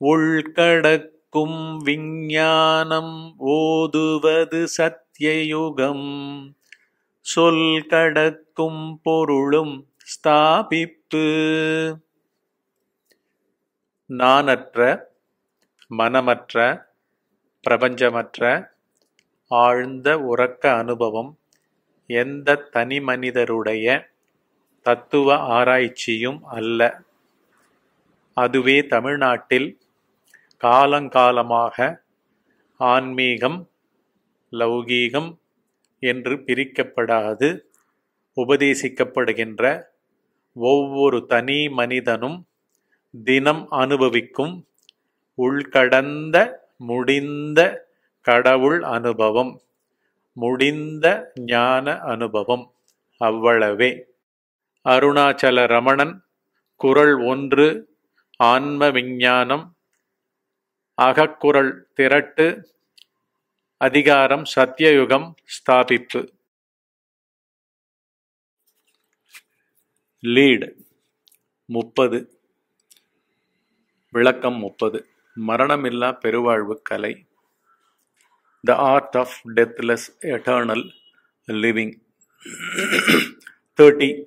உள்கடக்கும் விஞ்ஞானம் ஓதுவது சத்தியயுகம். சொல் கடக்கும் பொருளும் ஸ்தாபிப்பு. நானற்ற மனமற்ற பிரபஞ்சமற்ற ஆழ்ந்த உறக்க அனுபவம் எந்த தனி மனிதருடைய தத்துவ ஆராய்ச்சியும் அல்ல. அதுவே தமிழ்நாட்டில் காலங்காலமாக ஆன்மீகம் லௌகீகம் என்று பிரிக்கப்படாது உபதேசிக்கப்படுகின்ற ஒவ்வொரு தனி மனிதனும் தினம் அனுபவிக்கும் உள்கடந்த முடிந்த கடவுள் அனுபவம் முடிந்த ஞான அனுபவம் அவ்வளவே. அருணாச்சல ரமணன் குரல் ஒன்று ஆன்ம விஞ்ஞானம் அகக்குரல் திரட்டு அதிகாரம் சத்தியயுகம் ஸ்தாபிப்பு. லீடு முப்பது. விளக்கம் முப்பது. மரணமில்லா பெருவாழ்வு கலை. The art of deathless eternal living thirty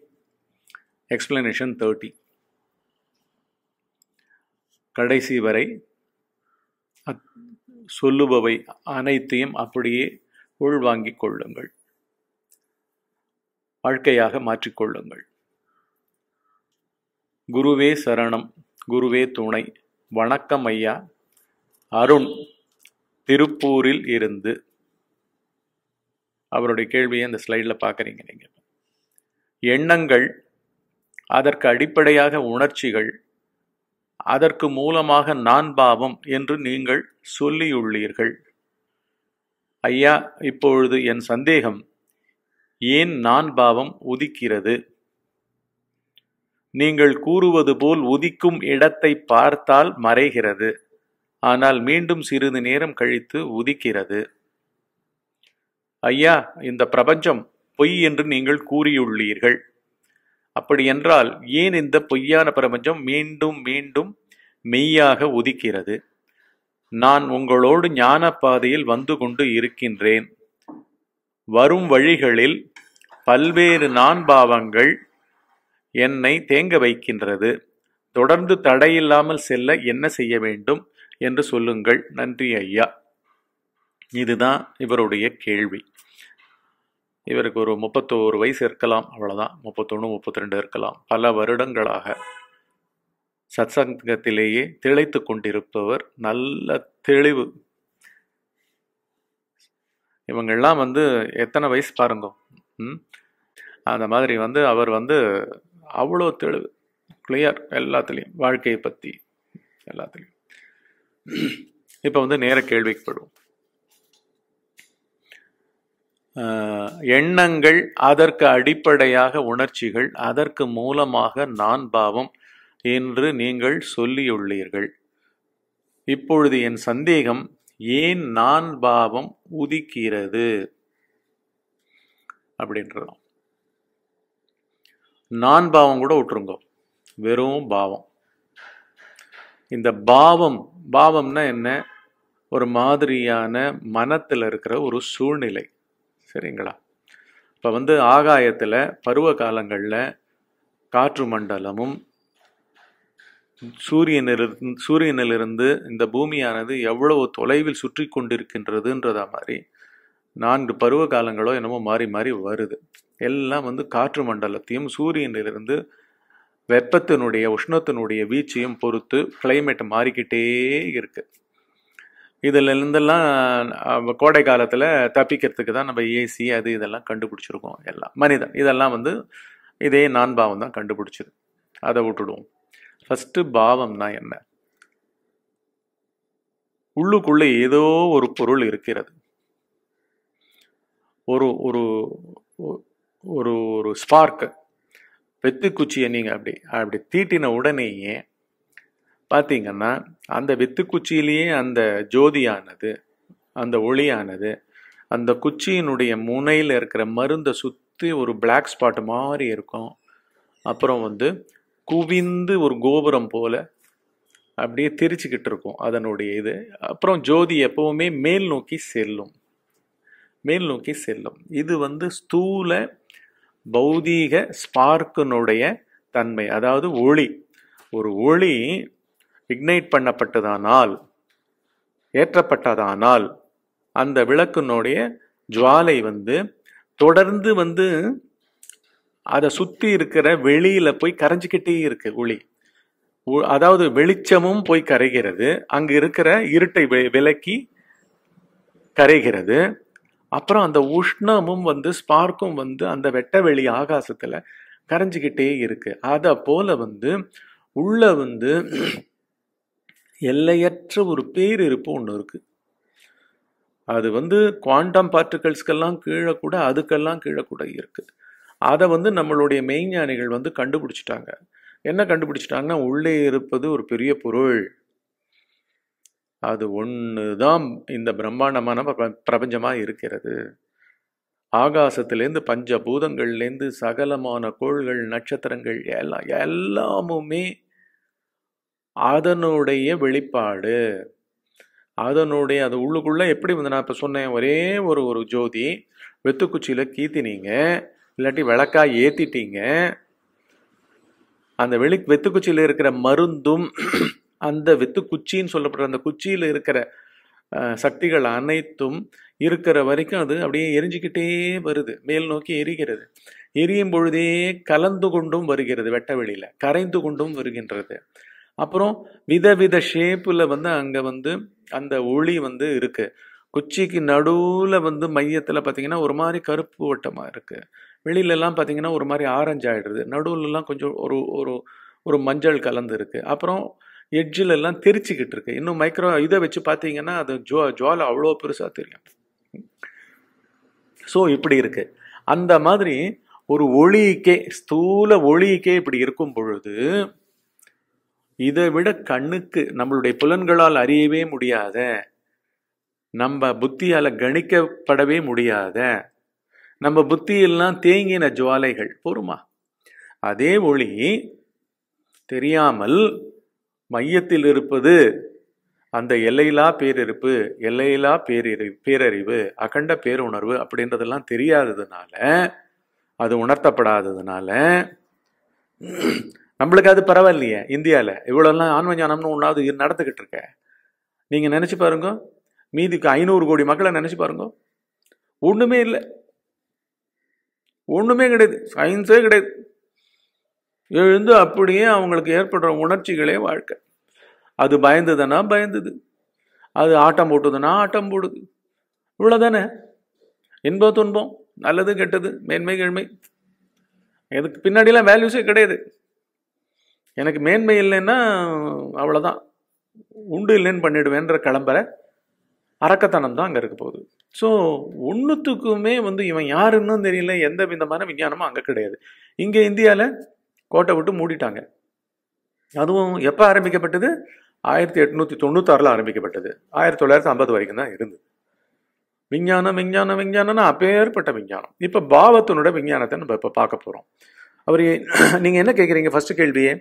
explanation thirty கடைசி வரை சொல்லுபவை அனைத்தையும் அப்படியே உள்வாங்கிக் கொள்ளுங்கள். வாழ்க்கையாக மாற்றிக்கொள்ளுங்கள் குருவே சரணம் குருவே துணை வணக்கம் ஐயா. அருண் திருப்பூரில் இருந்து. அவருடைய கேள்வியை அந்த ஸ்லைடில் பார்க்குறீங்க நீங்கள் எண்ணங்கள் அதற்கு அடிப்படையாக உணர்ச்சிகள் அதற்கு மூலமாக நான் பாவம் என்று நீங்கள் சொல்லியுள்ளீர்கள். ஐயா இப்பொழுது என் சந்தேகம் ஏன் நான் பாவம் உதிக்கிறது? நீங்கள் கூறுவது போல் உதிக்கும் இடத்தை பார்த்தால் மறைகிறது ஆனால் மீண்டும் சிறிது நேரம் கழித்து உதிக்கிறது. ஐயா இந்த பிரபஞ்சம் பொய் என்று நீங்கள் கூறியுள்ளீர்கள். அப்படியென்றால் ஏன் இந்த பொய்யான பிரபஞ்சம் மீண்டும் மீண்டும் மெய்யாக உதிக்கிறது. நான் உங்களோடு ஞான பாதையில் வந்து கொண்டு இருக்கின்றேன். வரும் வழிகளில் பல்வேறு நான் பாவங்கள் என்னை தேங்க வைக்கின்றது. தொடர்ந்து தடையில்லாமல் செல்ல என்ன செய்ய வேண்டும் என்று சொல்லுங்கள். நன்றி ஐயா. இதுதான் இவருடைய கேள்வி. இவருக்கு ஒரு முப்பத்தோரு வயசு இருக்கலாம் அவ்வளோதான் முப்பத்தொன்று முப்பத்தி ரெண்டு இருக்கலாம். பல வருடங்களாக சத்சங்கத்திலேயே திளைத்து கொண்டிருப்பவர் நல்ல தெளிவு. இவங்கெல்லாம் வந்து எத்தனை வயசு பாருங்க. ம்? அந்த மாதிரி வந்து அவர் வந்து அவ்வளோ தெளிவு. கிளியர் எல்லாத்துலேயும். வாழ்க்கையை பற்றி எல்லாத்துலேயும். இப்போ வந்து நேர கேள்விப்படும் எண்ணங்கள் அதற்கு அடிப்படையாக உணர்ச்சிகள் அதற்கு மூலமாக நான் பாவம் என்று நீங்கள் சொல்லியுள்ளீர்கள். இப்பொழுது என் சந்தேகம் ஏன் நான் பாவம் உதிக்கிறது? அப்படின்றதாம் நான் பாவம் கூட விட்டுருங்க. வெறும் பாவம். இந்த பாவம் பாவம்னா என்ன? ஒரு மாதிரியான மனத்தில் இருக்கிற ஒரு சூழ்நிலை. சரிங்களா? இப்போ வந்து ஆகாயத்தில் பருவ காலங்களில் காற்று மண்டலமும் சூரியனிலிருந்து சூரியனிலிருந்து இந்த பூமியானது எவ்வளவு தொலைவில் சுற்றி கொண்டிருக்கின்றதுன்றதா மாதிரி நான்கு பருவ காலங்களோ என்னமோ மாறி மாறி வருது. எல்லாம் வந்து காற்று மண்டலத்தையும் சூரியனிலிருந்து வெப்பத்தினுடைய உஷ்ணத்தினுடைய வீச்சையும் பொறுத்து கிளைமேட் மாறிக்கிட்டே இருக்குது இதில் இருந்தெல்லாம் கோடை காலத்தில் தப்பிக்கிறதுக்கு தான் நம்ம ஏசி அது இதெல்லாம் கண்டுபிடிச்சிருக்கோம் எல்லாம். மனிதன் இதெல்லாம் வந்து இதே நான்பாவம் தான் கண்டுபிடிச்சிது அதை விட்டுடுவோம். ஃபஸ்ட்டு பாவம்னா என்ன? உள்ளுக்குள்ளே ஏதோ ஒரு பொருள் இருக்கிறது. ஒரு ஒரு ஒரு ஒரு ஸ்பார்க்கு வெத்துக்குச்சியை நீங்கள் அப்படி அப்படி தீட்டின உடனேயே பார்த்தீங்கன்னா அந்த வெத்துக்குச்சியிலேயே அந்த ஜோதியானது அந்த ஒளியானது அந்த குச்சியினுடைய முனையில் இருக்கிற மருந்தை சுற்றி ஒரு பிளாக் ஸ்பாட் மாதிரி இருக்கும். அப்புறம் வந்து குவிந்து ஒரு கோபுரம் போல அப்படியே திரிச்சுக்கிட்டு இருக்கும் அதனுடைய இது. அப்புறம் ஜோதி எப்பவுமே மேல் நோக்கி செல்லும். மேல் நோக்கி செல்லும். இது வந்து ஸ்தூல பௌதீக ஸ்பார்க்கினுடைய தன்மை அதாவது ஒளி. ஒரு ஒளி இக்னைட் பண்ணப்பட்டதானால் ஏற்றப்பட்டதானால் அந்த விளக்கினுடைய ஜுவாலை வந்து தொடர்ந்து வந்து அதை சுற்றி இருக்கிற வெளியில் போய் கரைஞ்சிக்கிட்டே இருக்கு ஒளி அதாவது வெளிச்சமும் போய் கரைகிறது அங்கு இருக்கிற இருட்டை விலக்கி கரைகிறது. அப்புறம் அந்த உஷ்ணமும் வந்து ஸ்பார்க்கும் வந்து அந்த வெட்ட வெளி ஆகாசத்தில் கரைஞ்சிக்கிட்டே இருக்கு. அதை போல வந்து உள்ள வந்து எல்லையற்ற ஒரு பேரிருப்பு ஒன்று இருக்கு. அது வந்து குவாண்டம் பார்ட்டிகல்ஸ்க்கெல்லாம் கீழே கூட அதுக்கெல்லாம் கீழே கூட இருக்குது அதை வந்து நம்மளுடைய மெய்ஞானிகள் வந்து கண்டுபிடிச்சிட்டாங்க. என்ன கண்டுபிடிச்சிட்டாங்கன்னா உள்ளே இருப்பது ஒரு பெரிய பொருள். அது ஒன்று தான் இந்த பிரம்மாண்டமான பிரபஞ்சமாக பிரபஞ்சமா இருக்கிறது. பஞ்ச பஞ்சபூதங்கள்லேருந்து சகலமான கோள்கள் நட்சத்திரங்கள் எல்லாம் எல்லாமுமே அதனுடைய வெளிப்பாடு. அதனுடைய அது உள்ளுக்குள்ளே எப்படி வந்து நான் இப்போ சொன்னேன் ஒரே ஒரு ஒரு ஜோதி வெத்துக்குச்சியில் கீத்தினீங்க. இல்லாட்டி விளக்காய் ஏற்றிட்டீங்க அந்த வெளி வெத்துக்குச்சியில் இருக்கிற மருந்தும் அந்த வெத்துக்குச்சின்னு சொல்லப்படுற அந்த குச்சியில் இருக்கிற சக்திகள் அனைத்தும் இருக்கிற வரைக்கும் அது அப்படியே எரிஞ்சுக்கிட்டே வருது. மேல் நோக்கி எரிகிறது. எரியும் பொழுதே கலந்து கொண்டும் வருகிறது வெட்ட வெளியில். கரைந்து கொண்டும் வருகின்றது. அப்புறம் விதவித ஷேப்பில் வந்து அங்கே வந்து அந்த ஒளி வந்து இருக்குது குச்சிக்கு நடுவில் வந்து மையத்தில் பார்த்தீங்கன்னா ஒரு மாதிரி கருப்பு ஓட்டமாக இருக்குது வெளியிலலாம் பார்த்தீங்கன்னா ஒரு மாதிரி ஆரஞ்சு ஆகிடுது நடுவுலலாம் கொஞ்சம் ஒரு ஒரு ஒரு மஞ்சள் கலந்து இருக்குது அப்புறம் எட்ஜில் எல்லாம் தெரிச்சிக்கிட்டு இருக்கு. இன்னும் மைக்ரோ இதை வச்சு பார்த்தீங்கன்னா அது ஜோ ஜுவாலை அவ்வளோ பெருசாக தெரியும். ஸோ இப்படி இருக்கு. அந்த மாதிரி ஒரு ஒளிக்கே ஸ்தூல ஒளிக்கே இப்படி இருக்கும் பொழுது இதை விட கண்ணுக்கு நம்மளுடைய புலன்களால் அறியவே முடியாத நம்ம புத்தியால் கணிக்கப்படவே முடியாத நம்ம புத்தியெல்லாம் தேங்கின ஜுவாலைகள் போருமா? அதே ஒளி தெரியாமல் மையத்தில் இருப்பது அந்த எல்லையிலா பேரிருப்பு எல்லையிலா பேரிரு பேரறிவு அகண்ட பேருணர்வு அப்படின்றதெல்லாம் தெரியாததுனால அது உணர்த்தப்படாததுனால நம்மளுக்கு அது பரவாயில்லையே இந்தியாவில் இவ்வளோலாம் ஆன்ம ஞானம்னு ஒன்றாவது நடந்துக்கிட்டு இருக்க. நீங்கள் நினச்சி பாருங்க. மீதிக்கு ஐநூறு கோடி மக்களை நினச்சி பாருங்க. ஒன்றுமே இல்லை. ஒன்றுமே கிடையாது. சயின்ஸே கிடையாது. எழுந்து அப்படியே அவங்களுக்கு ஏற்படுற உணர்ச்சிகளே வாழ்க்கை. அது பயந்ததுன்னா பயந்தது. அது ஆட்டம் போட்டுதுன்னா ஆட்டம் போடுது. இவ்வளோதானே இன்பம் துன்பம். நல்லது கெட்டது. மேன்மை கீழ்மை. இதுக்கு பின்னாடிலாம் வேல்யூஸே கிடையாது. எனக்கு மேன்மை இல்லைன்னா அவ்வளோதான் உண்டு இல்லைன்னு பண்ணிடுவேன்ற கிளம்புற அரக்கத்தனம் தான் அங்கே இருக்க போகுது. ஸோ ஒன்றுத்துக்குமே வந்து இவன் யாருன்னு தெரியல எந்த விதமான விஞ்ஞானமும் அங்கே கிடையாது. இங்கே இந்தியாவில் கோட்டை விட்டு மூடிட்டாங்க. அதுவும் எப்போ ஆரம்பிக்கப்பட்டது? ஆயிரத்தி எட்நூற்றி தொண்ணூத்தாறில் ஆரம்பிக்கப்பட்டது. ஆயிரத்தி தொள்ளாயிரத்தி ஐம்பது வரைக்கும் தான் இருந்தது. விஞ்ஞானம் விஞ்ஞானம் விஞ்ஞானம்னா அப்பேற்பட்ட விஞ்ஞானம். இப்போ பாவத்தினோட விஞ்ஞானத்தை நம்ம இப்போ பார்க்க போகிறோம் அவர் நீங்கள் என்ன கேட்குறீங்க ஃபஸ்ட்டு கேள்வியே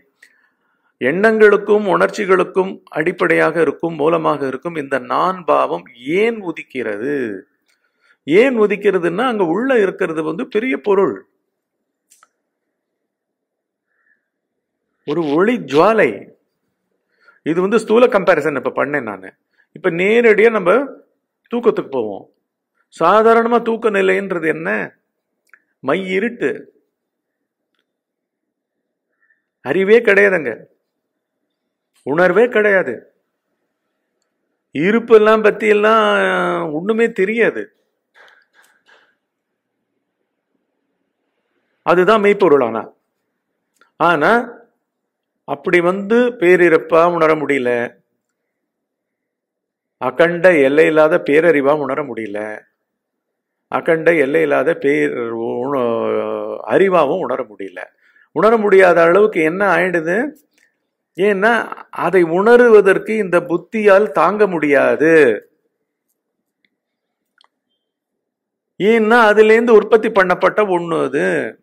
எண்ணங்களுக்கும் உணர்ச்சிகளுக்கும் அடிப்படையாக இருக்கும் மூலமாக இருக்கும் இந்த நான் பாவம் ஏன் உதிக்கிறது? ஏன் உதிக்கிறதுன்னா அங்க உள்ள இருக்கிறது வந்து பெரிய பொருள். ஒரு ஒளி ஜுவாலை. இது வந்து ஸ்தூல கம்பேரிசன் இப்ப பண்ணேன் நான். இப்ப நேரடியா நம்ம தூக்கத்துக்கு போவோம். சாதாரணமா தூக்க நிலைன்றது என்ன? மை இருட்டு. அறிவே கிடையாதுங்க. உணர்வே கிடையாது. இருப்பெல்லாம் பத்தி எல்லாம் ஒண்ணுமே தெரியாது. அதுதான் மெய்ப்பொருள் ஆனா ஆனா அப்படி வந்து பேரிறப்பா உணர முடியல. அகண்ட எல்லை இல்லாத பேரறிவா உணர முடியல. அகண்ட எல்லை இல்லாத பேர் உண- அறிவாவும் உணர முடியல. உணர முடியாத அளவுக்கு என்ன ஆயிடுது? ஏன்னா அதை உணருவதற்கு இந்த புத்தியால் தாங்க முடியாது. ஏன்னா அதுலேருந்து உற்பத்தி பண்ணப்பட்ட ஒண்ணு அது.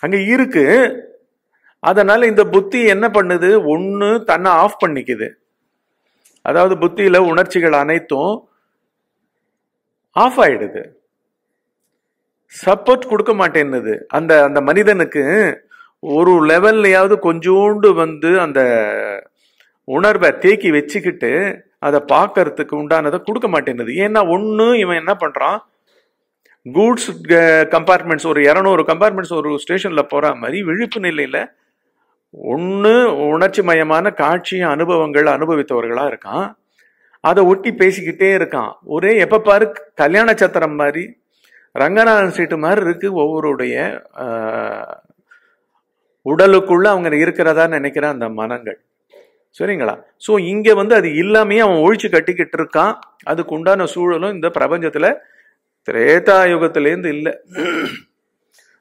அங்க இருக்கு. அதனால இந்த புத்தி என்ன பண்ணுது? ஒன்று தன்னை ஆஃப் பண்ணிக்குது. அதாவது புத்தியில உணர்ச்சிகள் அனைத்தும் ஆஃப் ஆயிடுது. சப்போர்ட் கொடுக்க மாட்டேன்னுது. அந்த அந்த மனிதனுக்கு ஒரு லெவல்லையாவது கொஞ்சோண்டு வந்து அந்த உணர்வை தேக்கி வச்சுக்கிட்டு அதை பார்க்கறதுக்கு உண்டானதை கொடுக்க மாட்டேங்குது ஏன்னா ஒன்று இவன் என்ன பண்ணுறான் கூட்ஸ் கம்பார்ட்மெண்ட்ஸ் ஒரு இரநூறு கம்பார்ட்மெண்ட்ஸ் ஒரு ஸ்டேஷனில் போகிற மாதிரி விழிப்பு நிலையில் ஒன்று உணர்ச்சி மயமான காட்சி அனுபவங்கள் அனுபவித்தவர்களாக இருக்கான். அதை ஒட்டி பேசிக்கிட்டே இருக்கான். ஒரே எப்போ பாரு கல்யாண சத்திரம் மாதிரி ரங்கநாதன் சீட்டு மாதிரி இருக்குது ஒவ்வொருடைய uh, உடலுக்குள்ள அவங்க இருக்கிறதா நினைக்கிற அந்த மனங்கள். சரிங்களா? ஸோ இங்க வந்து அது இல்லாமையே அவன் ஒழிச்சு கட்டிக்கிட்டு இருக்கான். அதுக்கு உண்டான சூழலும் இந்த பிரபஞ்சத்துல திரேதாயுகத்திலேருந்து இல்லை.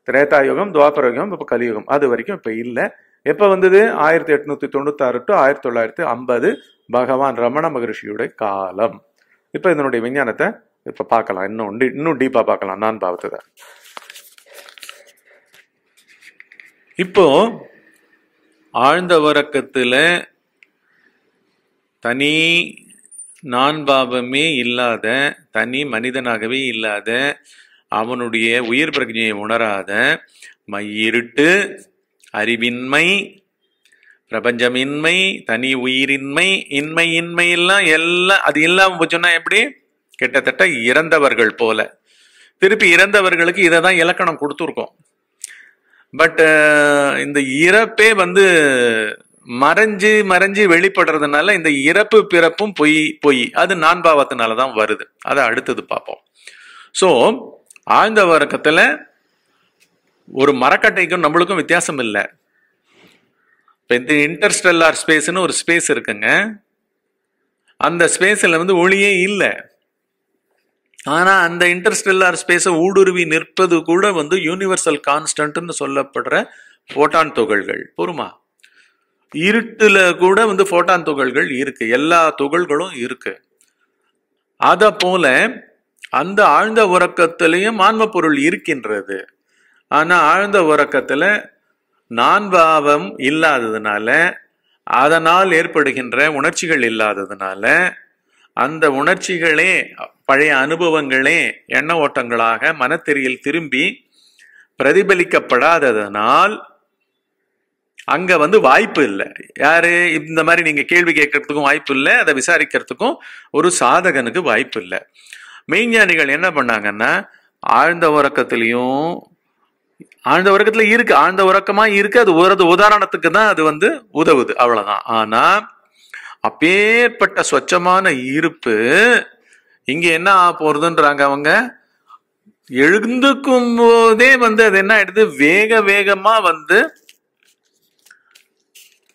திரேதா யுகம் துவாபர யுகம் இப்போ கலியுகம். அது வரைக்கும் இப்போ இல்லை. எப்போ வந்தது? ஆயிரத்தி எட்நூத்தி தொண்ணூத்தாறு டு ஆயிரத்தி தொள்ளாயிரத்தி ஐம்பது பகவான் ரமண மகரிஷியுடைய காலம். இப்போ இதனுடைய விஞ்ஞானத்தை இப்போ பார்க்கலாம். இன்னும் இன்னும் டீப்பாக பார்க்கலாம். நான் பாவத்தை இப்போ ஆழ்ந்த உறக்கத்தில் தனி நான் பாவமே இல்லாத தனி மனிதனாகவே இல்லாத அவனுடைய உயிர் பிரஜையை உணராத மையிருட்டு அறிவின்மை பிரபஞ்சமின்மை தனி உயிரின்மை இன்மை இன்மை எல்லாம் எல்லாம் அது இல்லாமல் போச்சுன்னா எப்படி? கிட்டத்தட்ட இறந்தவர்கள் போல. திருப்பி இறந்தவர்களுக்கு இதை தான் இலக்கணம் கொடுத்துருக்கோம். பட் uh, இந்த இறப்பே வந்து மறைஞ்சு மறைஞ்சு வெளிப்படுறதுனால இந்த இறப்பு பிறப்பும் பொய் பொய். அது நான்பாவத்தினால தான் வருது. அதை அடுத்தது பார்ப்போம் ஸோ ஆழ்ந்த வர்க்கத்தில் ஒரு மரக்கட்டைக்கும் நம்மளுக்கும் வித்தியாசம் இல்லை. இப்போ இந்த இன்டர்ஸ்டெல்லார் ஸ்பேஸ்னு ஒரு ஸ்பேஸ் இருக்குங்க. அந்த ஸ்பேஸில் வந்து ஒளியே இல்லை. ஆனால் அந்த இன்டர்ஸ்டெல்லார் ஸ்பேஸை ஊடுருவி நிற்பது கூட வந்து யூனிவர்சல் கான்ஸ்டன்ட்னு சொல்லப்படுற ஃபோட்டான் துகள்கள். பொறுமா இருட்டில் கூட வந்து ஃபோட்டான் துகள்கள் இருக்கு. எல்லா துகள்களும் இருக்கு. அதை போல அந்த ஆழ்ந்த உறக்கத்திலையும் ஆன்ம பொருள் இருக்கின்றது. ஆனால் ஆழ்ந்த உறக்கத்தில் நான் பாவம் இல்லாததுனால அதனால் ஏற்படுகின்ற உணர்ச்சிகள் இல்லாததுனால அந்த உணர்ச்சிகளே பழைய அனுபவங்களே எண்ண ஓட்டங்களாக மனத்தெரியில் திரும்பி பிரதிபலிக்கப்படாததனால் அங்க வந்து வாய்ப்பு இல்லை. யாரு? இந்த மாதிரி நீங்க கேள்வி கேட்கறதுக்கும் வாய்ப்பு இல்லை. அதை விசாரிக்கிறதுக்கும் ஒரு சாதகனுக்கு வாய்ப்பு இல்லை. மெய்ஞானிகள் என்ன பண்ணாங்கன்னா ஆழ்ந்த உறக்கத்திலையும் ஆழ்ந்த உறக்கத்துல இருக்கு. ஆழ்ந்த உறக்கமா இருக்கு. அது ஒரு உதாரணத்துக்கு தான் அது வந்து உதவுது. அவ்வளவுதான். ஆனா அப்பேற்பட்ட சொச்சமான இருப்பு இங்க என்ன ஆக போறதுன்றாங்க அவங்க? எழுந்துக்கும் போதே வந்து அது என்ன ஆயிடுது? வேக வேகமா வந்து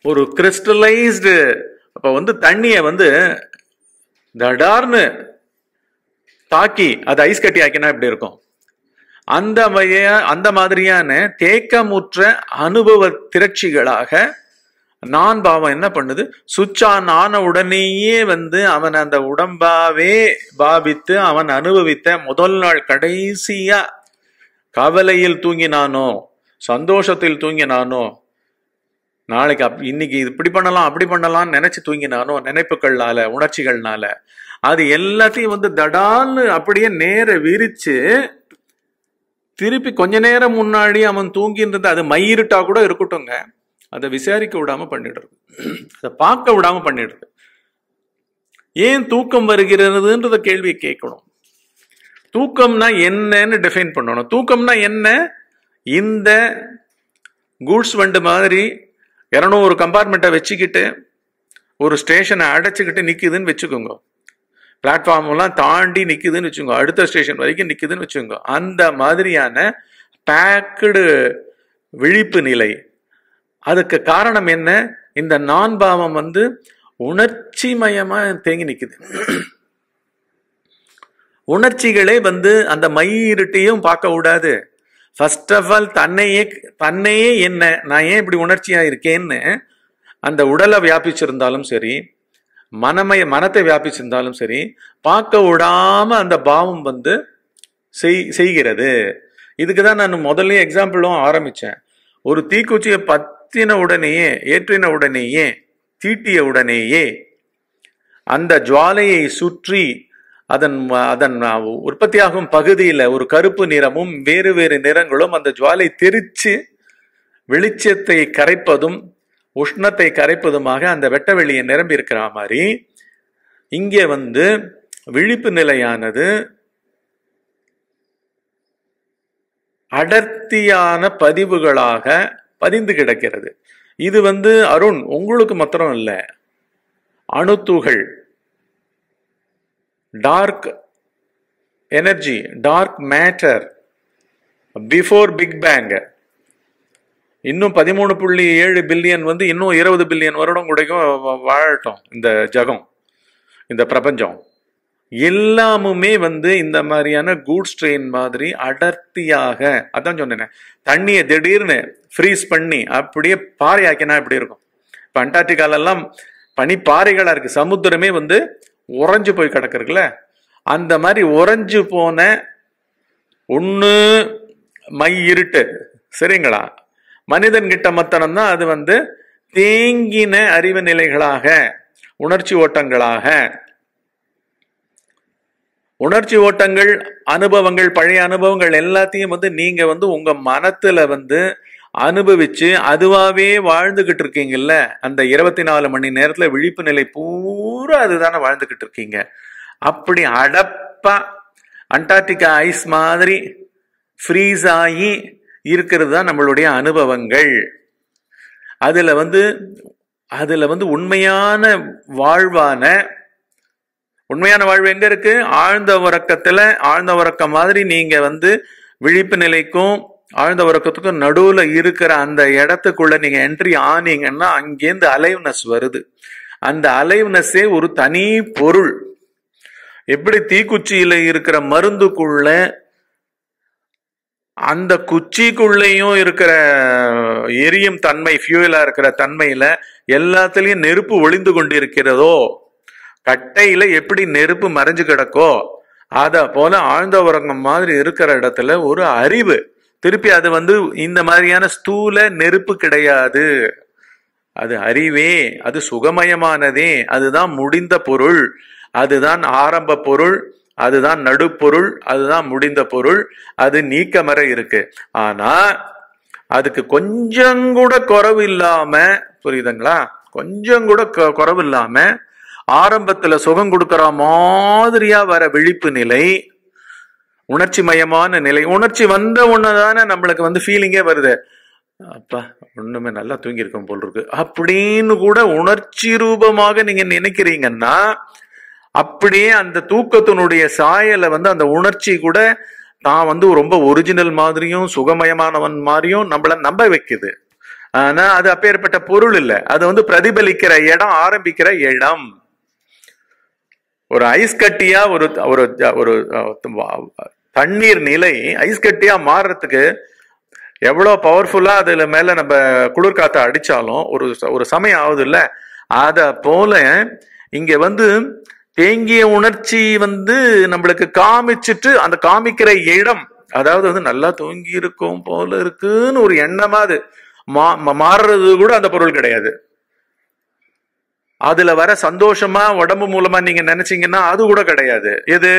ஒரு கிறிஸ்டலைஸ்டு அப்ப வந்து தண்ணிய வந்து தடார்னு தாக்கி அது ஐஸ் கட்டி ஆக்கினா எப்படி இருக்கும்? அந்த அந்த மாதிரியான தேக்கமுற்ற அனுபவ திரட்சிகளாக நான் பாவம் என்ன பண்ணுது? சுவிட்ச் ஆன் ஆன உடனேயே வந்து அவன் அந்த உடம்பாவே பாவித்து அவன் அனுபவித்த முதல் நாள் கடைசியா கவலையில் தூங்கினானோ சந்தோஷத்தில் தூங்கினானோ நாளைக்கு அப் இன்னைக்கு இப்படி பண்ணலாம் அப்படி பண்ணலாம் நினைச்சு தூங்கினானோ நினைப்புகள்னால உணர்ச்சிகள்னால அது எல்லாத்தையும் வந்து தடால்னு அப்படியே நேர விரிச்சு திருப்பி கொஞ்ச நேரம் முன்னாடி அவன் தூங்கின்றது அது மயிருட்டா கூட இருக்கட்டும்ங்க. அதை விசாரிக்க விடாம பண்ணிடுறது. அதை பார்க்க விடாம பண்ணிடுறது. ஏன் தூக்கம் வருகிறதுன்றத கேள்வியை கேட்கணும். தூக்கம்னா என்னன்னு டிஃபைன் பண்ணணும். தூக்கம்னா என்ன? இந்த கூட்ஸ் வண்டு மாதிரி இரநூறு கம்பார்ட்மெண்ட்டை வச்சுக்கிட்டு ஒரு ஸ்டேஷனை அடைச்சிக்கிட்டு நிற்கிதுன்னு வச்சுக்கோங்க. பிளாட்ஃபார்ம்லாம் தாண்டி நிற்கிதுன்னு வச்சுக்கோங்க. அடுத்த ஸ்டேஷன் வரைக்கும் நிற்கிதுன்னு வச்சுக்கோங்க. அந்த மாதிரியான பேக்கடு விழிப்பு நிலை அதுக்கு காரணம் என்ன? இந்த நான் பாவம் வந்து உணர்ச்சி மயமா தேங்கி நிற்குது உணர்ச்சிகளே வந்து அந்த மை இருட்டையும் பார்க்க கூடாது. ஃபர்ஸ்ட் ஆஃப் ஆல் தன்னையே தன்னையே என்ன நான் ஏன் இப்படி உணர்ச்சியா இருக்கேன்னு அந்த உடலை வியாபிச்சிருந்தாலும் சரி மனமய மனத்தை வியாபிச்சிருந்தாலும் சரி பார்க்க விடாம அந்த பாவம் வந்து செய் செய்கிறது. இதுக்கு தான் நான் முதல்ல எக்ஸாம்பிளும் ஆரம்பித்தேன் ஒரு தீக்குச்சியை பத் ஏற்றின உடனேயே ஏற்றின உடனேயே தீட்டிய உடனேயே அந்த ஜுவாலையை சுற்றி அதன் அதன் உற்பத்தியாகும் பகுதியில் ஒரு கருப்பு நிறமும் வேறு வேறு நிறங்களும் அந்த ஜுவாலை தெரிச்சு வெளிச்சத்தை கரைப்பதும் உஷ்ணத்தை கரைப்பதுமாக அந்த வெட்ட வெளியை நிரம்பி இருக்கிற மாதிரி இங்கே வந்து விழிப்பு நிலையானது அடர்த்தியான பதிவுகளாக பதிந்து கிடக்கிறது. இது வந்து அருண் உங்களுக்கு மாத்திரம் இல்லை அணுத்துகள் dark energy dark matter before big bang இன்னும் பதிமூணு புள்ளி ஏழு பில்லியன் வந்து இன்னும் இருபது பில்லியன் வருடம் கூடக்கும் வாழட்டும் இந்த ஜகம் இந்த பிரபஞ்சம். எல்லாமுமே வந்து இந்த மாதிரியான கூட்ஸ் ட்ரெயின் மாதிரி அடர்த்தியாக அதான் சொன்னேன் தண்ணியை திடீர்னு ஃப்ரீஸ் பண்ணி அப்படியே பாறை ஆக்கினா எப்படி இருக்கும்? இப்போ அண்டார்டிகாலெல்லாம் பனி பாறைகளாக இருக்குது சமுத்திரமே வந்து உறைஞ்சு போய் கிடக்குறதுல அந்த மாதிரி உறைஞ்சு போன ஒன்று மை இருட்டு. சரிங்களா? மனிதன்கிட்ட மத்தனம் தான் அது வந்து தேங்கின அறிவு நிலைகளாக உணர்ச்சி ஓட்டங்களாக. உணர்ச்சி ஓட்டங்கள் அனுபவங்கள் பழைய அனுபவங்கள் எல்லாத்தையும் வந்து நீங்க வந்து உங்க மனத்துல வந்து அனுபவிச்சு அதுவாவே வாழ்ந்துகிட்டு இருக்கீங்கல்ல அந்த இருபத்தி நாலு மணி நேரத்துல விழிப்பு நிலை பூரா அதுதானே வாழ்ந்துகிட்டு இருக்கீங்க அப்படி அடப்பா அண்டார்டிகா ஐஸ் மாதிரி ஃப்ரீஸ் ஆகி இருக்கிறது தான் நம்மளுடைய அனுபவங்கள். அதுல வந்து அதுல வந்து உண்மையான வாழ்வான உண்மையான வாழ்வு எங்க இருக்கு? ஆழ்ந்த உறக்கத்துல ஆழ்ந்த உறக்கம் மாதிரி நீங்க வந்து விழிப்பு நிலைக்கும் ஆழ்ந்த உறக்கத்துக்கும் நடுவில் இருக்கிற அந்த இடத்துக்குள்ள நீங்க என்ட்ரி ஆனீங்கன்னா அங்கேருந்து அலைவ்னஸ் வருது. அந்த அலைவ்னஸே ஒரு தனி பொருள். எப்படி தீக்குச்சியில இருக்கிற மருந்துக்குள்ள அந்த குச்சிக்குள்ளேயும் இருக்கிற எரியும் தன்மை ஃபியூலா இருக்கிற தன்மையில எல்லாத்துலேயும் நெருப்பு ஒளிந்து கொண்டு இருக்கிறதோ கட்டையில எப்படி நெருப்பு மறைஞ்சு கிடக்கோ அதை போல ஆழ்ந்த உறங்கம் மாதிரி இருக்கிற இடத்துல ஒரு அறிவு. திருப்பி அது வந்து இந்த மாதிரியான ஸ்தூல நெருப்பு கிடையாது. அது அறிவே அது சுகமயமானதே அதுதான் முடிந்த பொருள். அதுதான் ஆரம்ப பொருள் அதுதான் நடுப்பொருள் அதுதான் முடிந்த பொருள் அது நீக்கமர இருக்கு. ஆனா அதுக்கு கொஞ்சம் கூட குறவு இல்லாம புரியுதுங்களா? கொஞ்சம் கூட குறவு இல்லாம ஆரம்பத்துல சுகம் கொடுக்கற மாதிரியா வர விழிப்பு நிலை உணர்ச்சி மயமான நிலை. உணர்ச்சி வந்த தானே நம்மளுக்கு வந்து ஃபீலிங்கே வருது. அப்பா ஒண்ணுமே நல்லா தூங்கியிருக்கோம் போல் இருக்கு அப்படின்னு கூட உணர்ச்சி ரூபமாக நீங்க நினைக்கிறீங்கன்னா அப்படியே அந்த தூக்கத்தினுடைய சாயலை வந்து அந்த உணர்ச்சி கூட நான் வந்து ரொம்ப ஒரிஜினல் மாதிரியும் சுகமயமானவன் மாதிரியும் நம்மள நம்ப வைக்குது. ஆனா அது அப்பேற்பட்ட பொருள் இல்லை. அது வந்து பிரதிபலிக்கிற இடம் ஆரம்பிக்கிற இடம். ஒரு ஐஸ் கட்டியா ஒரு ஒரு ஒரு தண்ணீர் நிலை ஐஸ் கட்டியா மாறுறதுக்கு எவ்வளோ பவர்ஃபுல்லா அதுல மேல நம்ம குளிர் காத்த அடிச்சாலும் ஒரு ஒரு சமயம் ஆகுது இல்ல அத போல இங்க வந்து தேங்கிய உணர்ச்சி வந்து நம்மளுக்கு காமிச்சிட்டு அந்த காமிக்கிற இடம் அதாவது வந்து நல்லா தூங்கி இருக்கும் போல இருக்குன்னு ஒரு எண்ணமா அது மா மாறுறது கூட அந்த பொருள் கிடையாது. அதுல வர சந்தோஷமா உடம்பு மூலமா நீங்க நினைச்சீங்கன்னா அது கூட கிடையாது. எது?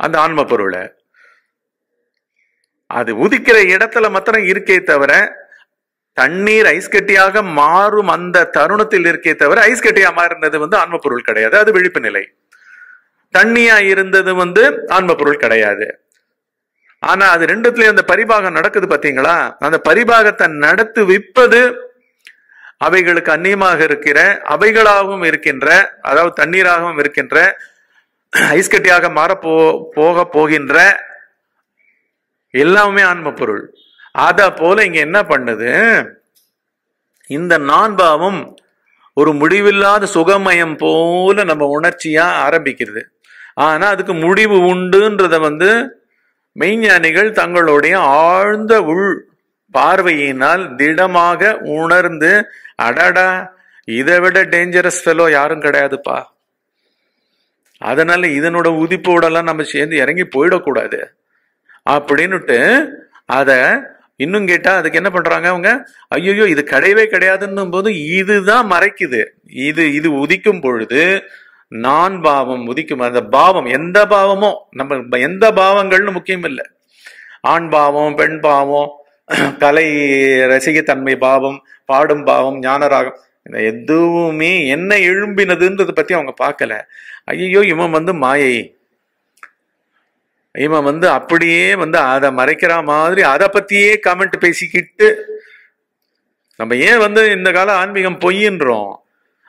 அந்த ஆன்ம பொருளை. அது உதிக்கிற இடத்துல மாத்திரம் இருக்கே தவிர தண்ணீர் ஐஸ் கட்டியாக மாறும் அந்த தருணத்தில் இருக்கே தவிர ஐஸ் கட்டியா மாறினது வந்து ஆன்ம பொருள் கிடையாது. அது விழிப்பு நிலை. தண்ணியா இருந்தது வந்து ஆன்ம பொருள் கிடையாது. ஆனா அது ரெண்டுத்துலயும் அந்த பரிபாகம் நடக்குது பாத்தீங்களா? அந்த பரிபாகத்தை நடத்து விப்பது அவைகளுக்கு அந்நியமாக இருக்கிற அவைகளாகவும் இருக்கின்ற அதாவது தண்ணீராகவும் இருக்கின்ற ஐஸ் கட்டியாக மாற போ போக போகின்ற எல்லாமே ஆன்ம பொருள் அத போல இங்க என்ன பண்ணுது? இந்த நான்பாவம் ஒரு முடிவில்லாத சுகமயம் போல நம்ம உணர்ச்சியா ஆரம்பிக்கிறது. ஆனா அதுக்கு முடிவு உண்டுன்றத வந்து மெய்ஞானிகள் தங்களுடைய ஆழ்ந்த உள் பார்வையினால் திடமாக உணர்ந்து அடடா இதை விட டேஞ்சரஸ் ஃபெலோ யாரும் கிடையாதுப்பா. அதனால இதனோட உதிப்போடெல்லாம் நம்ம சேர்ந்து இறங்கி போயிடக்கூடாது. அப்படின்னுட்டு அதை இன்னும் கேட்டா அதுக்கு என்ன பண்றாங்க அவங்க? ஐயோ இது கிடையவே கிடையாதுன்னும் போது இதுதான் மறைக்குது. இது இது உதிக்கும் பொழுது நான் பாவம் உதிக்கும். அந்த பாவம் எந்த பாவமோ நம்ம எந்த பாவங்கள்னு முக்கியம் இல்லை. ஆண் பாவம் பெண் பாவம் கலை ரசிகத்தன்மை பாவம் பாடும் பாவம் ஞானராகம் இந்த எதுவுமே என்ன எழும்பினதுன்றதை பத்தி அவங்க பார்க்கல. ஐயோ இவன் வந்து மாயை. இவன் வந்து அப்படியே வந்து அதை மறைக்கிற மாதிரி அதை பத்தியே கமெண்ட் பேசிக்கிட்டு நம்ம ஏன் வந்து இந்த கால ஆன்மீகம் பொய்ன்றோம்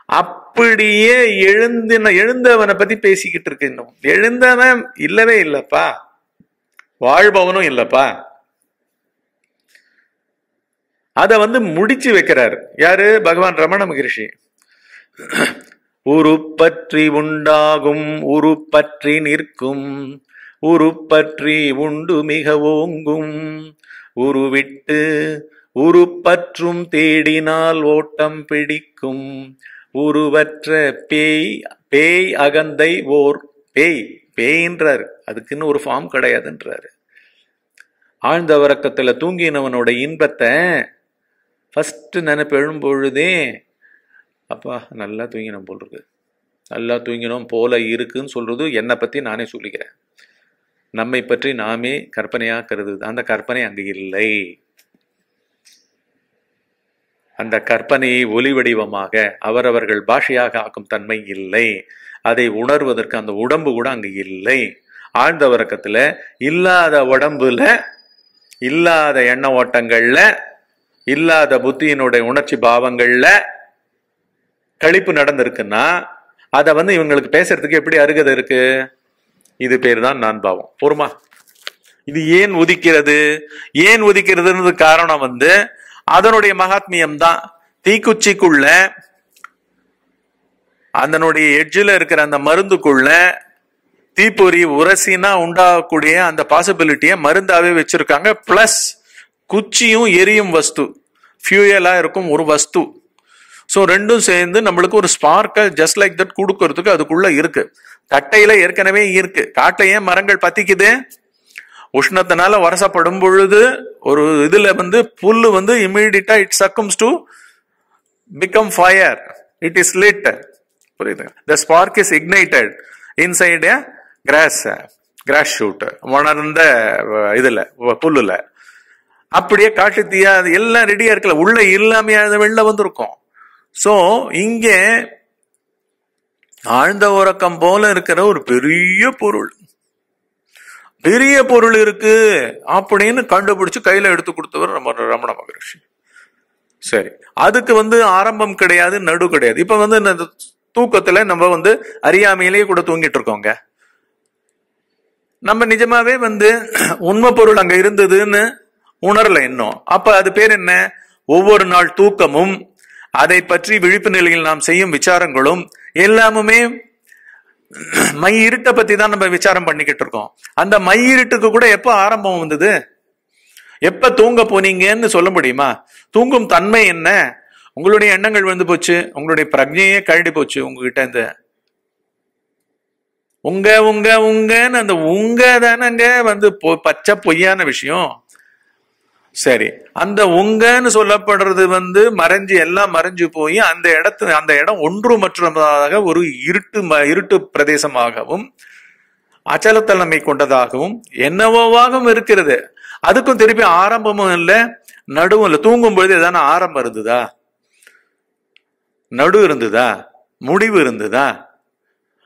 அப்படியே எழுந்தின எழுந்தவனை பத்தி பேசிக்கிட்டு இருக்கு இன்னும். எழுந்தவன் இல்லவே இல்லப்பா. வாழ்பவனும் இல்லப்பா. அத வந்து முடிச்சு வைக்கிறார். யாரு? பகவான் ரமண உரு உருப்பற்றி உண்டாகும் உருப்பற்றி நிற்கும். உருப்பற்றி உண்டு மிக ஓங்கும். உருவிட்டு உருப்பற்றும் தேடினால் ஓட்டம் பிடிக்கும். உருவற்ற பேய் பேய் அகந்தை ஓர் பேய் பேயின்றார். அதுக்குன்னு ஒரு ஃபார்ம் கிடையாதுன்றாரு. ஆழ்ந்த உறக்கத்தில் தூங்கினவனோட இன்பத்தை ஃபஸ்ட்டு நினைப்பு பொழுதே அப்பா நல்லா தூங்கினோம் போல் இருக்கு. நல்லா தூங்கினோம் போல இருக்குன்னு சொல்கிறது என்னை பற்றி நானே சொல்லிக்கிறேன். நம்மை பற்றி நாமே கற்பனையா கருதுது அந்த கற்பனை அங்கு இல்லை. அந்த கற்பனையை ஒலி வடிவமாக அவரவர்கள் பாஷையாக ஆக்கும் தன்மை இல்லை. அதை உணர்வதற்கு அந்த உடம்பு கூட அங்கு இல்லை. ஆழ்ந்த உறக்கத்துல இல்லாத உடம்புல இல்லாத எண்ண ஓட்டங்கள்ல இல்லாத புத்தியினுடைய உணர்ச்சி பாவங்கள்ல கழிப்பு நடந்திருக்குன்னா அதை வந்து இவங்களுக்கு பேசுறதுக்கு எப்படி அருகதை இருக்கு? இது பேர் தான் நான் பாவம் போருமா இது ஏன் உதிக்கிறது? ஏன் உதிக்கிறதுன்றது காரணம் வந்து அதனுடைய மகாத்மியம் தான் தீக்குச்சிக்குள்ள அதனுடைய எட்ஜில் இருக்கிற அந்த மருந்துக்குள்ள தீப்பொறி உரசினா உண்டாகக்கூடிய அந்த பாசிபிலிட்டியை மருந்தாவே வச்சிருக்காங்க. பிளஸ் குச்சியும் எரியும் வஸ்து. ஃபியூயலாக இருக்கும் ஒரு வஸ்து. ஸோ ரெண்டும் சேர்ந்து நம்மளுக்கு ஒரு ஸ்பார்க்கை ஜஸ்ட் லைக் தட் கொடுக்கறதுக்கு அதுக்குள்ளே இருக்குது தட்டையில ஏற்கனவே இருக்கு. காட்டுல ஏன் மரங்கள் பத்திக்குது? உஷ்ணத்தினால வரசப்படும் பொழுது ஒரு இதுல வந்து புல்லு வந்து இமீடியட்டா it succumbs to become fire it is lit புரியுது? The spark is ignited inside a grass grass shoot உணர்ந்த இதுல புல்லுல. அப்படியே காட்டு தீயா அது எல்லாம் ரெடியா இருக்கல உள்ள இல்லாமையா வெளில வந்திருக்கும். ஸோ இங்கே ஆழ்ந்த உறக்கம் போல இருக்கிற ஒரு பெரிய பொருள். பெரிய பொருள் இருக்கு அப்படின்னு கண்டுபிடிச்சு கையில எடுத்து கொடுத்தவர் நம்ம ரமண மகரிஷி. சரி அதுக்கு வந்து ஆரம்பம் கிடையாது நடு கிடையாது. இப்ப வந்து இந்த தூக்கத்துல நம்ம வந்து அறியாமையிலேயே கூட தூங்கிட்டு இருக்கோங்க. நம்ம நிஜமாவே வந்து உண்மை பொருள் அங்க இருந்ததுன்னு உணரல இன்னும். அப்ப அது பேர் என்ன? ஒவ்வொரு நாள் தூக்கமும் அதை பற்றி விழிப்பு நிலையில் நாம் செய்யும் விசாரங்களும் எல்லாமுமே மை இருட்டை பத்தி தான் நம்ம விசாரம் பண்ணிக்கிட்டு இருக்கோம். அந்த மை இருட்டுக்கு கூட எப்ப ஆரம்பம் வந்தது? எப்ப தூங்க போனீங்கன்னு சொல்ல முடியுமா? தூங்கும் தன்மை என்ன? உங்களுடைய எண்ணங்கள் வந்து போச்சு உங்களுடைய பிரஜையே கழடி போச்சு உங்ககிட்ட இந்த உங்க உங்க உங்கன்னு அந்த உங்க தானங்க வந்து பொ- பச்சை பொய்யான விஷயம். சரி. அந்த உங்கன்னு சொல்லப்படுறது வந்து மறைஞ்சு எல்லாம் மறைஞ்சு போய் அந்த இடத்து அந்த இடம் ஒன்று மற்றதாக ஒரு இருட்டு ம- இருட்டு பிரதேசமாகவும் அச்சலத்தன்மை கொண்டதாகவும் என்னவோவாகவும் இருக்கிறது. அதுக்கும் திருப்பி ஆரம்பமும் இல்லை நடுவும் இல்லை. தூங்கும் பொழுது எதான ஆரம்பம் இருந்ததா? நடு இருந்ததா? முடிவு இருந்ததா?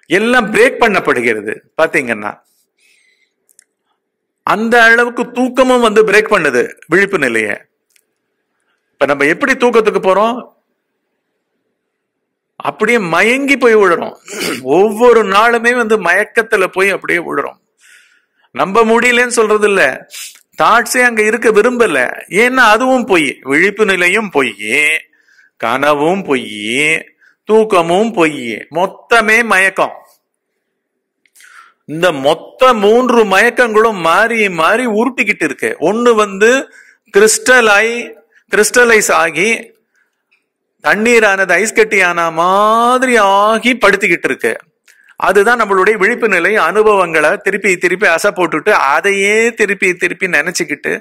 எல்லாம் பிரேக் பண்ணப்படுகிறது. பாத்தீங்கன்னா அந்த அளவுக்கு தூக்கமும் வந்து பிரேக் பண்ணுது விழிப்பு நிலைய. இப்ப நம்ம எப்படி தூக்கத்துக்கு போறோம்? அப்படியே மயங்கி போய் விழுறோம் ஒவ்வொரு நாளுமே வந்து மயக்கத்துல போய் அப்படியே விழுறோம் நம்ப முடியலன்னு சொல்றது இல்ல தாட்ஸே அங்க இருக்க விரும்பல. ஏன்னா அதுவும் பொய். விழிப்பு நிலையும் பொய். கனவும் பொய். தூக்கமும் பொய். மொத்தமே மயக்கம். இந்த மொத்த மூன்று மயக்கங்களும் மாறி மாறி உருட்டிக்கிட்டு இருக்கு. ஒன்று வந்து கிறிஸ்டலாய் கிறிஸ்டலைஸ் ஆகி தண்ணீரானது ஐஸ் கட்டியான மாதிரி ஆகி படுத்திக்கிட்டு இருக்கு. அதுதான் நம்மளுடைய விழிப்பு நிலை அனுபவங்களை திருப்பி திருப்பி அசை போட்டுட்டு அதையே திருப்பி திருப்பி நினைச்சுக்கிட்டு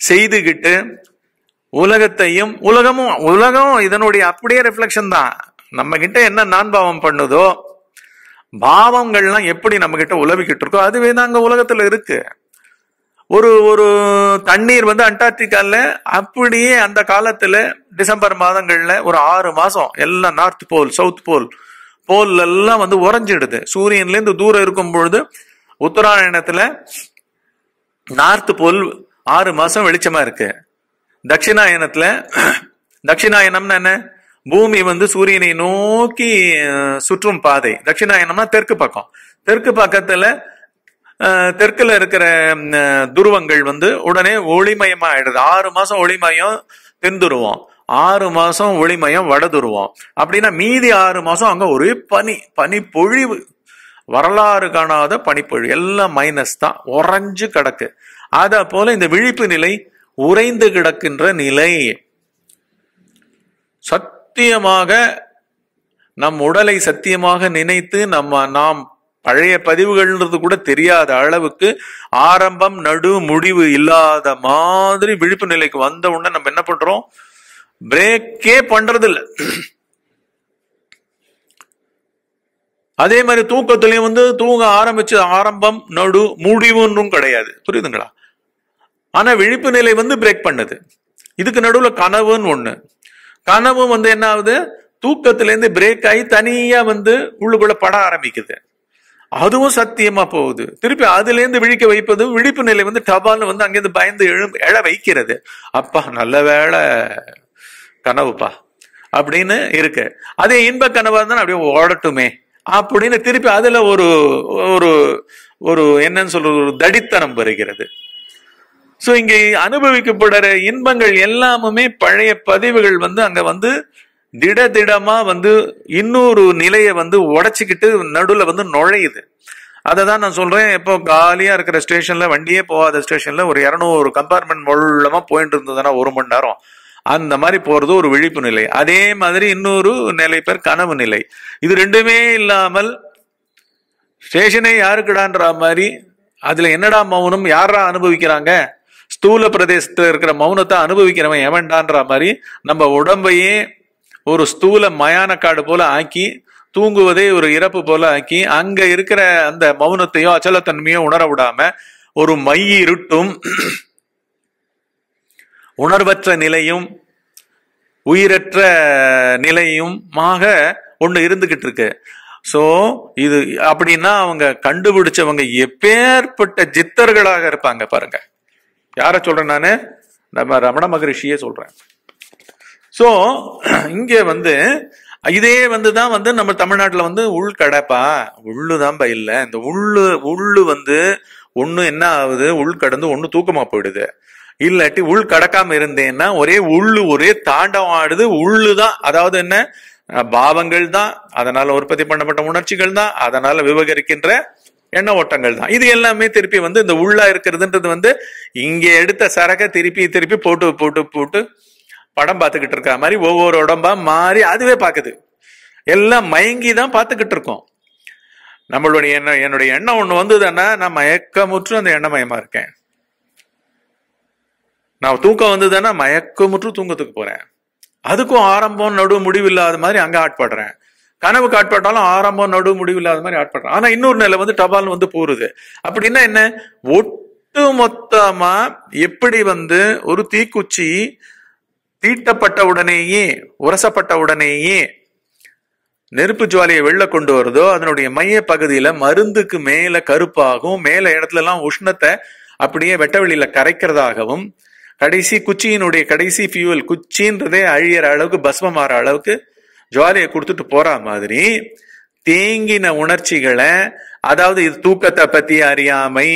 செய்துகிட்டு உலகத்தையும் உலகமும் உலகம் இதனுடைய அப்படியே ரிஃப்ளெக்ஷன் தான். நம்ம கிட்ட என்ன நான் பாவம் பண்ணுதோ பாவங்கள்லாம் எப்படி நம்ம கிட்ட உலவிக்கிட்டு இருக்கோ அதுவே தான் அங்க உலகத்துல இருக்கு. ஒரு ஒரு தண்ணீர் வந்து அண்டார்டிகால அப்படியே அந்த காலத்துல டிசம்பர் மாதங்கள்ல ஒரு ஆறு மாசம் எல்லாம் நார்த் போல் சவுத் போல் போல் எல்லாம் வந்து உறைஞ்சிடுது. சூரியன்ல இருந்து தூரம் இருக்கும் பொழுது உத்தராயணத்துல நார்த் போல் ஆறு மாசம் வெளிச்சமா இருக்கு. தட்சிணாயனத்துல தட்சிணாயனம்னு என்ன? பூமி வந்து சூரியனை நோக்கி சுற்றும் பாதை. தட்சிணாயனம்னா தெற்கு பக்கம். தெற்கு பக்கத்துல தெற்குல இருக்கிற துருவங்கள் வந்து உடனே ஒளிமயமா ஆயிடுது ஆறு மாசம் ஒளிமயம் தென் துருவம் ஆறு மாசம் ஒளிமயம் வட துருவம் அப்படின்னா மீதி ஆறு மாசம் அங்க ஒரே பனி பனி பொழிவு வரலாறு காணாத பனிப்பொழிவு. எல்லாம் மைனஸ் தான். உறைஞ்சு கிடக்கு. அத போல இந்த விழிப்பு நிலை உறைந்து கிடக்கின்ற நிலை. சத்தியமாக நம் உடலை சத்தியமாக நினைத்து நம்ம நாம் பழைய பதிவுகள்ன்றது கூட தெரியாத அளவுக்கு ஆரம்பம் நடு முடிவு இல்லாத மாதிரி விழிப்பு நிலைக்கு வந்த உடனே நம்ம என்ன பண்றோம்? பிரேக்கே பண்றது இல்லை அதே மாதிரி தூக்கத்திலையும் வந்து தூங்க ஆரம்பிச்சு ஆரம்பம் நடு முடிவுன்னும் கிடையாது. புரியுதுங்களா? ஆனா விழிப்பு நிலை வந்து பிரேக் பண்ணுது. இதுக்கு நடுவுல கனவுன்னு ஒண்ணு. கனவும் வந்து என்ன ஆகுது? தூக்கத்துல இருந்து பிரேக் ஆகி தனியா வந்து உள்ளுக்குள்ள பட ஆரம்பிக்குது. அதுவும் சத்தியமா போகுது. திருப்பி அதுல இருந்து விழிக்க வைப்பது விழிப்பு நிலை வந்து டபால்னு வந்து அங்கிருந்து பயந்து எழு எழ வைக்கிறது. அப்பா நல்ல வேளை. கனவுப்பா. அப்படின்னு இருக்கு. அதே இன்ப கனவா இருந்தா அப்படியே ஓடட்டுமே. அப்படின்னு திருப்பி அதுல ஒரு ஒரு ஒரு என்னன்னு சொல்றது ஒரு தடித்தனம் வருகிறது. சோ இங்க அனுபவிக்கப்படுற இன்பங்கள் எல்லாமுமே பழைய பதிவுகள் வந்து அங்க வந்து திட திடமா வந்து இன்னொரு நிலையை வந்து உடைச்சிக்கிட்டு நடுவுல வந்து நுழையுது. அதை தான் நான் சொல்றேன் இப்போ காலியா இருக்கிற ஸ்டேஷன்ல வண்டியே போகாத ஸ்டேஷன்ல ஒரு இரநூறு கம்பார்ட்மெண்ட் மூலமா போயிட்டு இருந்ததுன்னா ஒரு மணி நேரம். அந்த மாதிரி போறது ஒரு விழிப்பு நிலை. அதே மாதிரி இன்னொரு நிலை பேர் கனவு நிலை. இது ரெண்டுமே இல்லாமல் ஸ்டேஷனே யாருக்குடான்ற மாதிரி அதுல என்னடா மௌனம் யாரா அனுபவிக்கிறாங்க? ஸ்தூல பிரதேசத்துல இருக்கிற மௌனத்தை அனுபவிக்கிறவன் எவன்டான்ற மாதிரி நம்ம உடம்பையே ஒரு ஸ்தூல மயான காடு போல ஆக்கி தூங்குவதே ஒரு இறப்பு போல ஆக்கி அங்க இருக்கிற அந்த மௌனத்தையோ அச்சலத்தன்மையோ உணர விடாம ஒரு மை இருட்டும் உணர்வற்ற நிலையும் உயிரற்ற நிலையுமாக ஒண்ணு இருந்துகிட்டு இருக்கு. சோ இது அப்படின்னா அவங்க கண்டுபிடிச்சவங்க எப்பேற்பட்ட ஜித்தர்களாக இருப்பாங்க பாருங்க. யாரை சொல்றேன் நான்? நம்ம ரமண மகரிஷியே சொல்றேன். ஸோ இங்கே வந்து இதே வந்து தான் வந்து நம்ம தமிழ்நாட்டில் வந்து உள் கடப்பா. உள்ளு தான்ப்பா இல்லை. இந்த உள்ளு உள்ளு வந்து ஒன்று என்ன ஆகுது? உள் கடந்து ஒன்று தூக்கமாக போயிடுது. இல்லாட்டி உள் கடக்காம இருந்தேன்னா ஒரே உள்ளு ஒரே தாண்டவம் ஆடுது. உள்ளு தான் அதாவது என்ன? பாவங்கள் தான். அதனால உற்பத்தி பண்ணப்பட்ட உணர்ச்சிகள் தான். அதனால விவகரிக்கின்ற எண்ண ஓட்டங்கள் தான். இது எல்லாமே திருப்பி வந்து இந்த உள்ளா இருக்கிறதுன்றது வந்து இங்கே எடுத்த சரக்கை திருப்பி திருப்பி போட்டு போட்டு போட்டு படம் பார்த்துக்கிட்டு இருக்க மாதிரி ஒவ்வொரு உடம்பா மாறி அதுவே பார்க்குது. எல்லாம் மயங்கி தான் பார்த்துக்கிட்டு இருக்கோம். நம்மளுடைய எண்ணம் என்னுடைய எண்ணம் ஒன்று வந்ததுன்னா நான் மயக்கமுற்று அந்த எண்ணமயமா இருக்கேன். நான் தூக்கம் வந்ததுன்னா மயக்கமுற்று தூங்கத்துக்கு போறேன். அதுக்கும் ஆரம்பம் நடு முடிவு இல்லாத மாதிரி அங்கே ஆட்படுறேன். கனவு ஆட்பட்டாலும் ஆரம்பம் நடு முடிவு இல்லாத மாதிரி ஆட்படுறேன். ஆனா இன்னொரு நிலை வந்து டபால் வந்து போறது. அப்படின்னா என்ன? ஒட்டு மொத்தமா எப்படி வந்து ஒரு தீக்குச்சி தீட்டப்பட்ட உடனேயே உரசப்பட்ட உடனேயே நெருப்பு ஜுவாலையை வெளில கொண்டு வருதோ அதனுடைய மைய பகுதியில மருந்துக்கு மேல கருப்பாகவும் மேல இடத்துல எல்லாம் உஷ்ணத்தை அப்படியே வெட்ட வெளியில கரைக்கிறதாகவும் கடைசி குச்சியினுடைய கடைசி ஃபியூவல் குச்சின்றதே அழியிற அளவுக்கு பஸ்மமாற அளவுக்கு ஜுவாலியை கொடுத்துட்டு போற மாதிரி தேங்கின உணர்ச்சிகளை அதாவது இது தூக்கத்தை பத்தி அறியாமை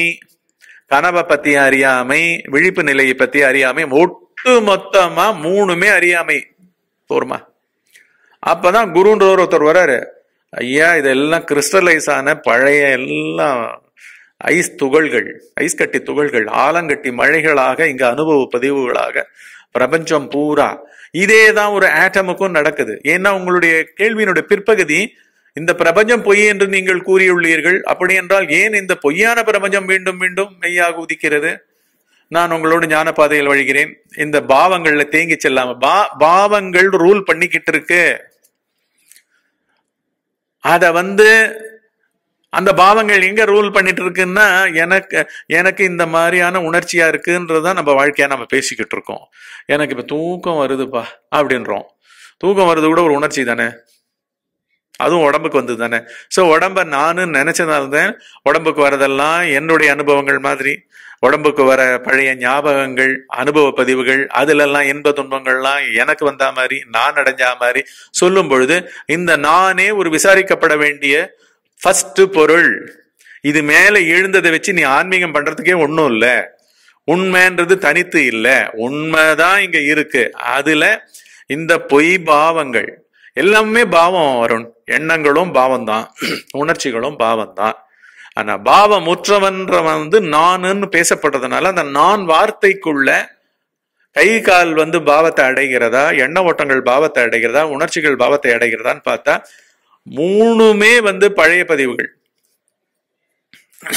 கனவை பத்தி அறியாமை விழிப்பு நிலையை பத்தி அறியாமை ஒட்டு மொத்தமா மூணுமே அறியாமை. போருமா அப்பதான் குருன்ற ஒருத்தர் வராரு. ஐயா இதெல்லாம் கிறிஸ்டலைஸ் ஆன பழைய எல்லாம் ஐஸ் துகள்கள் ஐஸ் கட்டி துகள்கள் ஆலங்கட்டி மழைகளாக இங்க அனுபவ பதிவுகளாக பிரபஞ்சம் பூரா. இதே தான் ஒரு ஆட்டமுக்கும் நடக்குது. ஏன்னா உங்களுடைய கேள்வியினுடைய பிற்பகுதி இந்த பிரபஞ்சம் பொய் என்று நீங்கள் கூறியுள்ளீர்கள். அப்படி என்றால் ஏன் இந்த பொய்யான பிரபஞ்சம் மீண்டும் மீண்டும் மெய்யாக உதிக்கிறது? நான் உங்களோடு ஞான பாதையில் வழிகிறேன். இந்த பாவங்கள்ல தேங்கி செல்லாம பா பாவங்கள் ரூல் பண்ணிக்கிட்டு இருக்கு. அத வந்து அந்த பாவங்கள் எங்க ரூல் பண்ணிட்டு இருக்குன்னா எனக்கு எனக்கு இந்த மாதிரியான உணர்ச்சியா இருக்குன்றதான் நம்ம வாழ்க்கையா நம்ம பேசிக்கிட்டு இருக்கோம். எனக்கு இப்ப தூக்கம் வருதுப்பா அப்படின்றோம். தூக்கம் வருது கூட ஒரு உணர்ச்சி தானே? அதுவும் உடம்புக்கு வந்தது தானே? ஸோ உடம்ப நானும் நினைச்சதால தான் உடம்புக்கு வரதெல்லாம் என்னுடைய அனுபவங்கள் மாதிரி. உடம்புக்கு வர பழைய ஞாபகங்கள் அனுபவ பதிவுகள் அதிலெல்லாம் இன்ப துன்பங்கள்லாம் எனக்கு வந்தா மாதிரி நான் அடைஞ்சா மாதிரி சொல்லும் பொழுது இந்த நானே ஒரு விசாரிக்கப்பட வேண்டிய ஃபர்ஸ்ட் பொருள் இது மேலே எழுந்ததை வச்சு நீ ஆன்மீகம் பண்றதுக்கே ஒன்றும் இல்லை. உண்மைன்றது தனித்து இல்லை. உண்மைதான் இங்க இருக்கு. அதுல இந்த பொய் பாவங்கள் எல்லாமே பாவம் வரும் எண்ணங்களும் பாவம் தான் உணர்ச்சிகளும் பாவம் தான் ஆனா பாவம் முற்றவன்றவன் வந்து நானுன்னு பேசப்படுறதுனால அந்த நான் வார்த்தைக்குள்ள கை கால் வந்து பாவத்தை அடைகிறதா எண்ண ஓட்டங்கள் பாவத்தை அடைகிறதா உணர்ச்சிகள் பாவத்தை அடைகிறதான்னு பார்த்தா மூணுமே வந்து பழைய பதிவுகள்.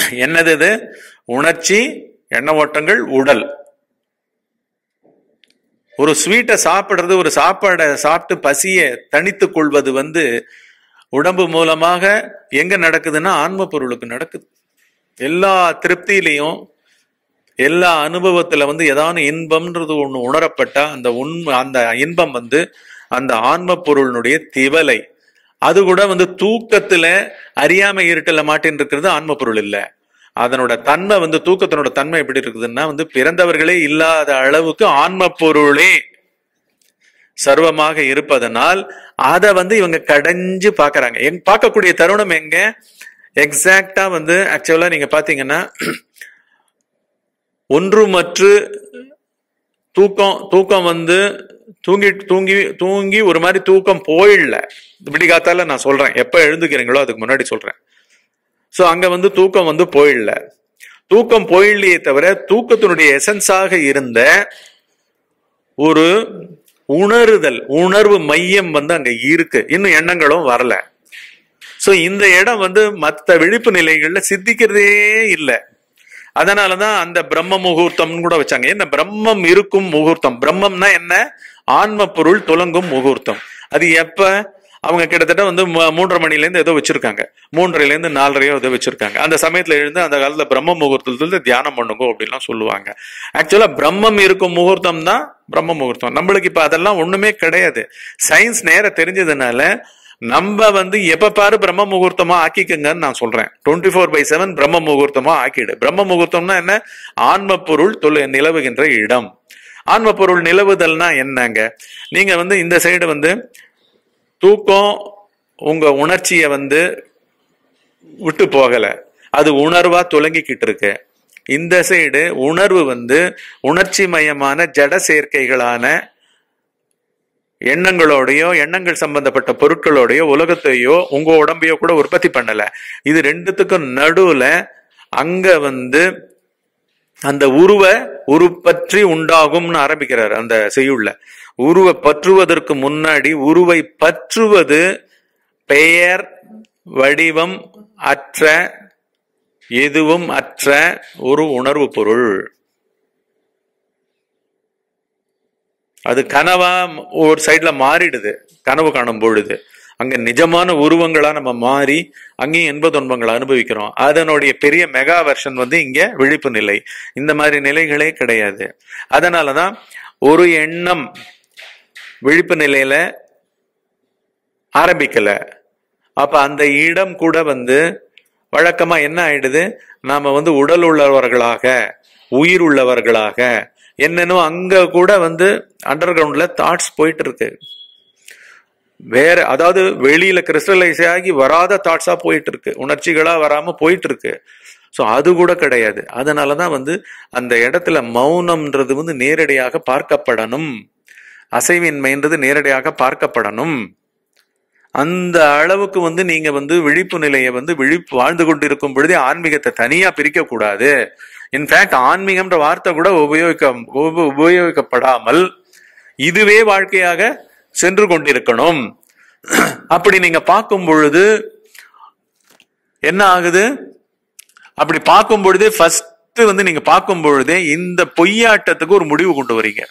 என்னது இது? உணர்ச்சி எண்ண ஓட்டங்கள் உடல். ஒரு ஸ்வீட்டை சாப்பிடுறது ஒரு சாப்பாடை சாப்பிட்டு பசியை தணித்துக் கொள்வது வந்து உடம்பு மூலமாக எங்க நடக்குதுன்னா ஆன்ம பொருளுக்கு நடக்குது. எல்லா திருப்தியிலையும் எல்லா அனுபவத்துல வந்து ஏதாவது இன்பம்ன்றது ஒன்று உணரப்பட்டா அந்த உண்மை அந்த இன்பம் வந்து அந்த ஆன்ம பொருளினுடைய திவலை அது கூட வந்து தூக்கத்துல அறியாமை இருட்டல மாட்டேன் இருக்கிறது ஆன்ம பொருள் இல்ல. அதனோட தன்மை வந்து தூக்கத்தினோட தன்மை எப்படி இருக்குதுன்னா வந்து பிறந்தவர்களே இல்லாத அளவுக்கு ஆன்ம பொருளே சர்வமாக இருப்பதனால் அதை வந்து இவங்க கடைஞ்சு பாக்குறாங்க. எங் பார்க்கக்கூடிய தருணம் எங்க? எக்ஸாக்டா வந்து ஆக்சுவலா நீங்க பாத்தீங்கன்னா ஒன்றுமற்று தூக்கம் தூக்கம் வந்து தூங்கி தூங்கி தூங்கி ஒரு மாதிரி தூக்கம் போயிடல விடிகாத்தால நான் சொல்றேன். எப்ப எழுந்துக்கிறீங்களோ அதுக்கு முன்னாடி சொல்றேன். சோ அங்க வந்து தூக்கம் வந்து போயிடல தூக்கம் போயிடலையே தவிர தூக்கத்தினுடைய எசன்ஸாக இருந்த ஒரு உணருதல் உணர்வு மையம் வந்து அங்க இருக்கு. இன்னும் எண்ணங்களும் வரல. சோ இந்த இடம் வந்து மற்ற விழிப்பு நிலைகள்ல சித்திக்கிறதே இல்லை. அதனாலதான் அந்த பிரம்ம முகூர்த்தம்னு கூட வச்சாங்க. என்ன? பிரம்மம் இருக்கும் முகூர்த்தம். பிரம்மம்னா என்ன? ஆன்ம பொருள் துலங்கும் முகூர்த்தம். அது எப்ப? அவங்க கிட்டத்தட்ட வந்து மூன்றரை மணிலேருந்து ஏதோ வச்சிருக்காங்க. மூன்றரைலேருந்து நாலரையோ ஏதோ வச்சிருக்காங்க. அந்த சமயத்தில் எழுந்து அந்த காலத்தில் பிரம்ம முகூர்த்தத்துலேருந்து தியானம் பண்ணுங்க அப்படின்லாம் சொல்லுவாங்க. ஆக்சுவலாக பிரம்மம் இருக்கும் முகூர்த்தம் தான் பிரம்ம முகூர்த்தம். நம்மளுக்கு இப்போ அதெல்லாம் ஒன்றுமே கிடையாது. சயின்ஸ் நேர தெரிஞ்சதுனால நம்ம வந்து எப்ப பாரு பிரம்ம முகூர்த்தமா ஆக்கிக்கங்கன்னு நான் சொல்றேன். டுவெண்ட்டி ஃபோர் பை செவன் பிரம்ம முகூர்த்தமா ஆக்கிடு. பிரம்ம முகூர்த்தம்னா என்ன? ஆன்ம பொருள் தொழு நிலவுகின்ற இடம். ஆன்ம பொருள் நிலவுதல்னா என்னங்க? நீங்க வந்து இந்த சைடு வந்து தூக்கம் உங்க உணர்ச்சியை வந்து விட்டு போகல. அது உணர்வா துலங்கிக்கிட்டு இருக்கு. இந்த சைடு உணர்வு வந்து உணர்ச்சி மயமான ஜட சேர்க்கைகளான எண்ணங்களோடையோ எண்ணங்கள் சம்பந்தப்பட்ட பொருட்களோடையோ உலகத்தையோ உங்க உடம்பையோ கூட உற்பத்தி பண்ணல. இது ரெண்டுத்துக்கும் நடுவுல அங்க வந்து அந்த உருவ உருப்பற்றி உண்டாகும்னு ஆரம்பிக்கிறார் அந்த செய்யுள்ள. உருவ பற்றுவதற்கு முன்னாடி உருவை பற்றுவது பெயர் வடிவம் அற்ற எதுவும் அற்ற ஒரு உணர்வு பொருள். அது கனவா ஒரு சைடில் மாறிடுது. கனவு காணும் பொழுது அங்க நிஜமான உருவங்களா நம்ம மாறி அங்கேயும் இன்ப துன்பங்களை அனுபவிக்கிறோம். அதனுடைய பெரிய மெகா வெர்ஷன் வந்து இங்க விழிப்பு நிலை. இந்த மாதிரி நிலைகளே கிடையாது. அதனாலதான் ஒரு எண்ணம் விழிப்பு நிலையில ஆரம்பிக்கல. அப்ப அந்த இடம் கூட வந்து வழக்கமா என்ன ஆயிடுது? நாம வந்து உடல் உள்ளவர்களாக உயிர் உள்ளவர்களாக என்னென்னோ அங்க கூட வந்து அண்டர் கிரவுண்ட்ல தாட்ஸ் போயிட்டு இருக்கு. வேற அதாவது வெளியில கிறிஸ்டலைஸ் ஆகி வராத தாட்ஸா போயிட்டு இருக்கு உணர்ச்சிகளா வராம போயிட்டு இருக்கு ஸோ அது கூட கிடையாது. அதனாலதான் வந்து அந்த இடத்துல மௌனம்ன்றது வந்து நேரடியாக பார்க்கப்படணும். அசைவின்மைன்றது நேரடியாக பார்க்கப்படணும். அந்த அளவுக்கு வந்து நீங்க வந்து விழிப்பு நிலையை வந்து விழிப்பு வாழ்ந்து கொண்டிருக்கும் பொழுதே ஆன்மீகத்தை தனியா பிரிக்க கூடாது இன்ஃபேக்ட் ஆன்மீகம்ன்ற வார்த்தை கூட உபயோகிக்க உபயோகிக்கப்படாமல் இதுவே வாழ்க்கையாக சென்று கொண்டிருக்கணும். அப்படி நீங்க பார்க்கும் பொழுது என்ன ஆகுது? அப்படி பார்க்கும் பொழுதே ஃபர்ஸ்ட் வந்து நீங்க பார்க்கும் பொழுதே இந்த பொய்யாட்டத்துக்கு ஒரு முடிவு கொண்டு வரீங்க.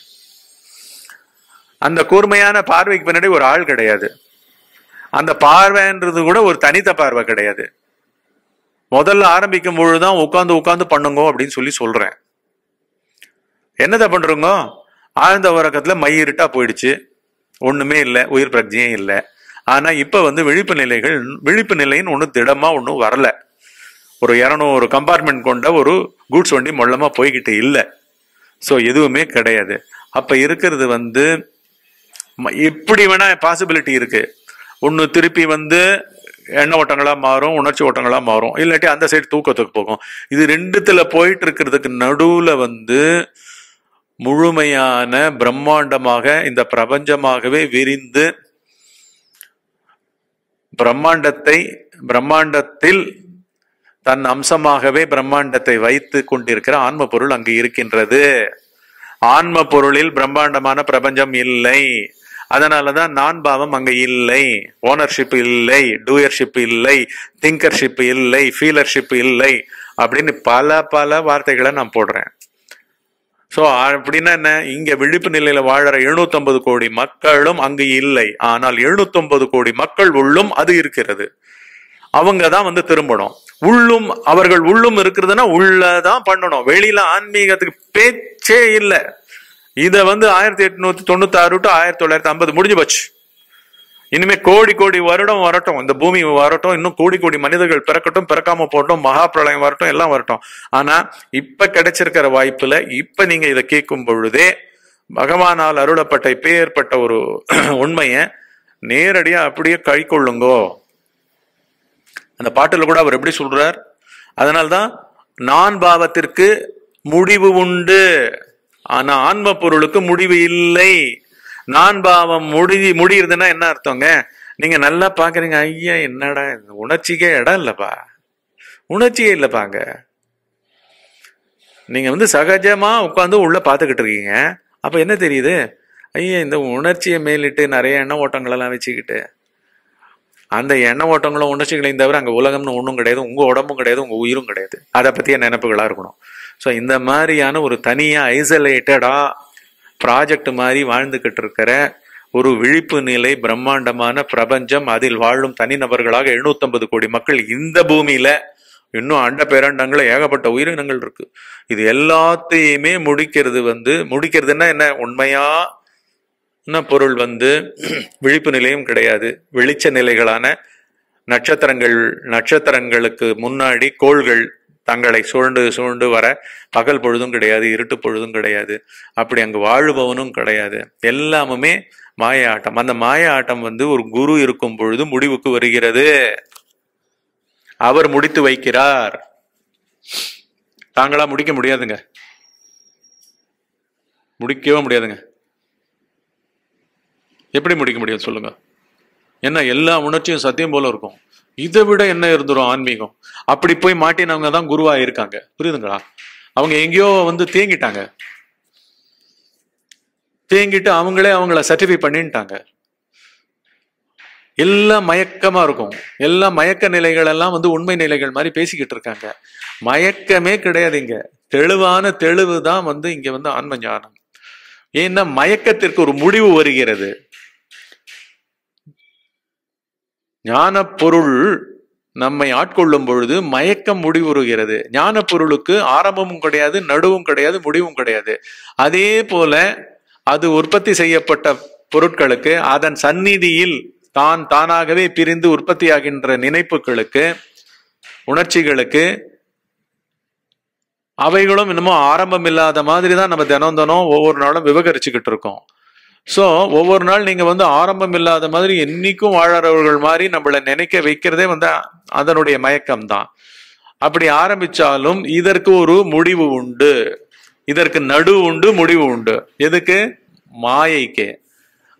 அந்த கூர்மையான பார்வைக்கு பின்னாடி ஒரு ஆள் கிடையாது. அந்த பார்வைன்றது கூட ஒரு தனித்த பார்வை கிடையாது. முதல்ல ஆரம்பிக்கும் பொழுதுதான் உட்காந்து உட்காந்து பண்ணுங்க அப்படின்னு சொல்லி சொல்றேன். என்னத பண்றோங்க? ஆழ்ந்த உறக்கத்துல மை இருட்டா போயிடுச்சு. ஒன்றுமே இல்லை உயிர் பிரஜையும் இல்லை. ஆனால் இப்போ வந்து விழிப்பு நிலைகள் விழிப்பு நிலைன்னு ஒன்றும் திடமாக ஒன்றும் வரல. ஒரு இரநூறு கம்பார்ட்மெண்ட் கொண்ட ஒரு கூட்ஸ் வண்டி மொல்லமாக போய்கிட்டு இல்லை. ஸோ எதுவுமே கிடையாது. அப்போ இருக்கிறது வந்து ம- வேணால் பாசிபிலிட்டி இருக்குது ஒன்று திருப்பி வந்து எண்ண ஓட்டங்களாக மாறும் உணர்ச்சி ஓட்டங்களா மாறும். இல்லாட்டி அந்த சைடு தூக்கத்துக்கு போகும். இது ரெண்டுத்தில் போயிட்டு இருக்கிறதுக்கு நடுவில் வந்து முழுமையான பிரம்மாண்டமாக இந்த பிரபஞ்சமாகவே விரிந்து பிரம்மாண்டத்தை பிரம்மாண்டத்தில் தன் அம்சமாகவே பிரம்மாண்டத்தை வைத்து கொண்டிருக்கிற ஆன்ம பொருள் அங்கு இருக்கின்றது. ஆன்ம பொருளில் பிரம்மாண்டமான பிரபஞ்சம் இல்லை. அதனாலதான் நான் பாவம் அங்க இல்லை. ஓனர்ஷிப் இல்லை டூயர்ஷிப் இல்லை திங்கர்ஷிப் இல்லை ஃபீலர்ஷிப் இல்லை அப்படின்னு பல பல வார்த்தைகளை நான் போடுறேன். சோ அப்படின்னா என்ன? இங்க விழிப்பு நிலையில வாழற 750 கோடி மக்களும் அங்கு இல்லை. ஆனால் 750 கோடி மக்கள் உள்ளும் அது இருக்கிறது. அவங்க தான் வந்து திரும்பணும். உள்ளும் அவர்கள் உள்ளும் இருக்கிறதுனா உள்ளதான் பண்ணணும். வெளியில ஆன்மீகத்துக்கு பேச்சே இல்லை. இதை வந்து ஆயிரத்தி எட்நூத்தி தொண்ணூத்தி ஆறு டு ஆயிரத்தி தொள்ளாயிரத்தி ஐம்பது முடிஞ்சு போச்சு. இனிமே கோடி கோடி வருடம் வரட்டும். இந்த பூமி வரட்டும். இன்னும் கோடி கோடி மனிதர்கள் பிறக்கட்டும் பிறக்காம போகட்டும் மகா பிரளயம் வரட்டும் எல்லாம் வரட்டும். ஆனா இப்ப கிடைச்சிருக்கிற வாய்ப்புல இப்ப நீங்க இதை கேட்கும் பொழுதே பகவானால் அருளப்பட்ட இப்பேற்பட்ட ஒரு உண்மையை நேரடியா அப்படியே கை கொள்ளுங்கோ. அந்த பாட்டுல கூட அவர் எப்படி சொல்றார்? அதனால்தான் நான் பாவத்திற்கு முடிவு உண்டு. ஆனா ஆன்ம பொருளுக்கு முடிவு இல்லை. நான் பாவம் முடி முடியுதுன்னா என்ன அர்த்தங்க? நீங்க நல்லா பாக்குறீங்க. ஐயா என்னடா உணர்ச்சிக்கே இடம் இல்லப்பா. உணர்ச்சியே இல்லப்பாங்க. நீங்க வந்து சகஜமா உட்காந்து உள்ள பாத்துக்கிட்டு இருக்கீங்க. அப்ப என்ன தெரியுது? ஐயா இந்த உணர்ச்சியை மேலிட்டு நிறைய எண்ண ஓட்டங்கள் எல்லாம் வச்சுக்கிட்டு அந்த எண்ண ஓட்டங்களும் உணர்ச்சிகளையும் தவிர அங்க உலகம்னு ஒன்றும் கிடையாது. உங்க உடம்பும் கிடையாது. உங்க உயிரும் கிடையாது. அதை பத்திய நினைப்புகளா இருக்கணும். ஸோ இந்த மாதிரியான ஒரு தனியாக ஐசோலேட்டடாக ப்ராஜெக்ட் மாதிரி வாழ்ந்துகிட்டு இருக்கிற ஒரு விழிப்பு நிலை பிரம்மாண்டமான பிரபஞ்சம் அதில் வாழும் தனிநபர்களாக 750 கோடி மக்கள் இந்த பூமியில இன்னும் அண்ட பேராண்டங்கள ஏகப்பட்ட உயிரினங்கள் இருக்கு. இது எல்லாத்தையுமே முடிக்கிறது வந்து முடிக்கிறதுன்னா என்ன? உண்மையா? என்ன பொருள் வந்து? விழிப்பு நிலையும் கிடையாது. வெளிச்ச நிலைகளான நட்சத்திரங்கள் நட்சத்திரங்களுக்கு முன்னாடி கோள்கள் தங்களை சூழ்ந்து சூழ்ந்து வர பகல் பொழுதும் கிடையாது இருட்டு பொழுதும் கிடையாது. அப்படி அங்கு வாழுபவனும் கிடையாது. எல்லாமுமே மாய ஆட்டம். அந்த மாய ஆட்டம் வந்து ஒரு குரு இருக்கும் பொழுது முடிவுக்கு வருகிறது. அவர் முடித்து வைக்கிறார். தாங்களா முடிக்க முடியாதுங்க. முடிக்கவே முடியாதுங்க. எப்படி முடிக்க முடியும் சொல்லுங்க. என்ன எல்லா உணர்ச்சியும் சத்தியம் போல இருக்கும். இதை விட என்ன இருந்துரும் ஆன்மீகம்? அப்படி போய் மாட்டினவங்க தான் குருவா இருக்காங்க புரியுதுங்களா? அவங்க எங்கேயோ வந்து தேங்கிட்டாங்க. தேங்கிட்டு அவங்களே அவங்கள சர்டிஃபை பண்ணிட்டாங்க. எல்லாம் மயக்கமா இருக்கும். எல்லாம் மயக்க நிலைகள் எல்லாம் வந்து உண்மை நிலைகள் மாதிரி பேசிக்கிட்டு இருக்காங்க. மயக்கமே கிடையாது இங்க. தெளிவான தெளிவு தான் வந்து இங்க வந்து ஆன்ம ஞானம். ஏன்னா மயக்கத்திற்கு ஒரு முடிவு வருகிறது. ஞான பொருள் நம்மை ஆட்கொள்ளும் பொழுது மயக்கம் முடிவுறுகிறது. ஞான பொருளுக்கு ஆரம்பமும் கிடையாது நடுவும் கிடையாது முடிவும் கிடையாது. அதே போல அது உற்பத்தி செய்யப்பட்ட பொருட்களுக்கு அதன் சந்நிதியில் தான் தானாகவே பிரிந்து உற்பத்தியாகின்ற நினைப்புகளுக்கு உணர்ச்சிகளுக்கு அவைகளும் இன்னமும் ஆரம்பம் இல்லாத மாதிரி தான் நம்ம தினம் தினம் ஒவ்வொரு நாளும் விவகரிச்சுக்கிட்டு இருக்கோம். ஸோ ஒவ்வொரு நாள் நீங்கள் வந்து ஆரம்பம் இல்லாத மாதிரி என்றைக்கும் வாழறவர்கள் மாதிரி நம்மளை நினைக்க வைக்கிறதே வந்து அதனுடைய மயக்கம் தான் அப்படி ஆரம்பிச்சாலும் இதற்கு ஒரு முடிவு உண்டு. இதற்கு நடு உண்டு முடிவு உண்டு. எதுக்கு? மாயைக்கு.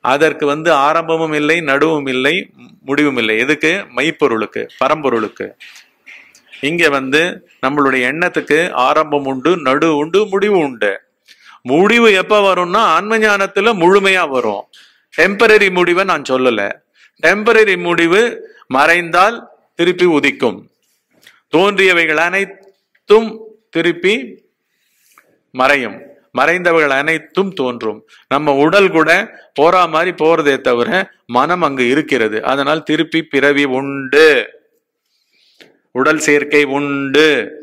அதற்கு வந்து ஆரம்பமும் இல்லை நடுவும் இல்லை முடிவும் இல்லை. எதுக்கு? மைப்பொருளுக்கு பரம்பொருளுக்கு. இங்க வந்து நம்மளுடைய எண்ணத்துக்கு ஆரம்பம் உண்டு நடு உண்டு முடிவு உண்டு. முடிவு எப்ப வரும்னா ஆன்ம ஞானத்துல முழுமையா வரும். டெம்பரரி முடிவை நான் சொல்லல. டெம்பரரி முடிவு மறைந்தால் திருப்பி உதிக்கும். தோன்றியவைகள் அனைத்தும் திருப்பி மறையும். மறைந்தவர்கள் அனைத்தும் தோன்றும். நம்ம உடல் கூட போறா மாதிரி போறதே தவிர மனம் அங்கு இருக்கிறது. அதனால் திருப்பி பிறவி உண்டு. உடல் சேர்க்கை உண்டு.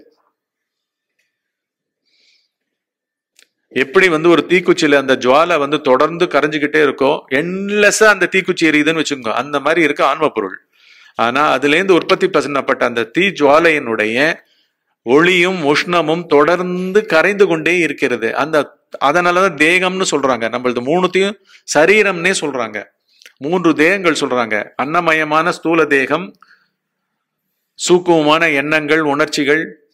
எப்படி வந்து ஒரு தீக்குச்சியில அந்த ஜுவாலை வந்து தொடர்ந்து கரைஞ்சுக்கிட்டே இருக்கோ என்லெஸ்ஸா அந்த தீக்குச்சி எரியுதுன்னு வச்சுக்கோங்க. அந்த மாதிரி இருக்கு ஆன்ம பொருள். ஆனா அதுலேருந்து உற்பத்தி பண்ணப்பட்ட அந்த தீ ஜுவாலையினுடைய ஒளியும் உஷ்ணமும் தொடர்ந்து கரைந்து கொண்டே இருக்கிறது. அந்த அதனாலதான் தேகம்னு சொல்றாங்க. நம்மளது மூணுத்தையும் சரீரம்னே சொல்றாங்க. மூன்று தேகங்கள் சொல்றாங்க. அன்னமயமான ஸ்தூல தேகம் சூக்குவமான எண்ணங்கள் உணர்ச்சிகள்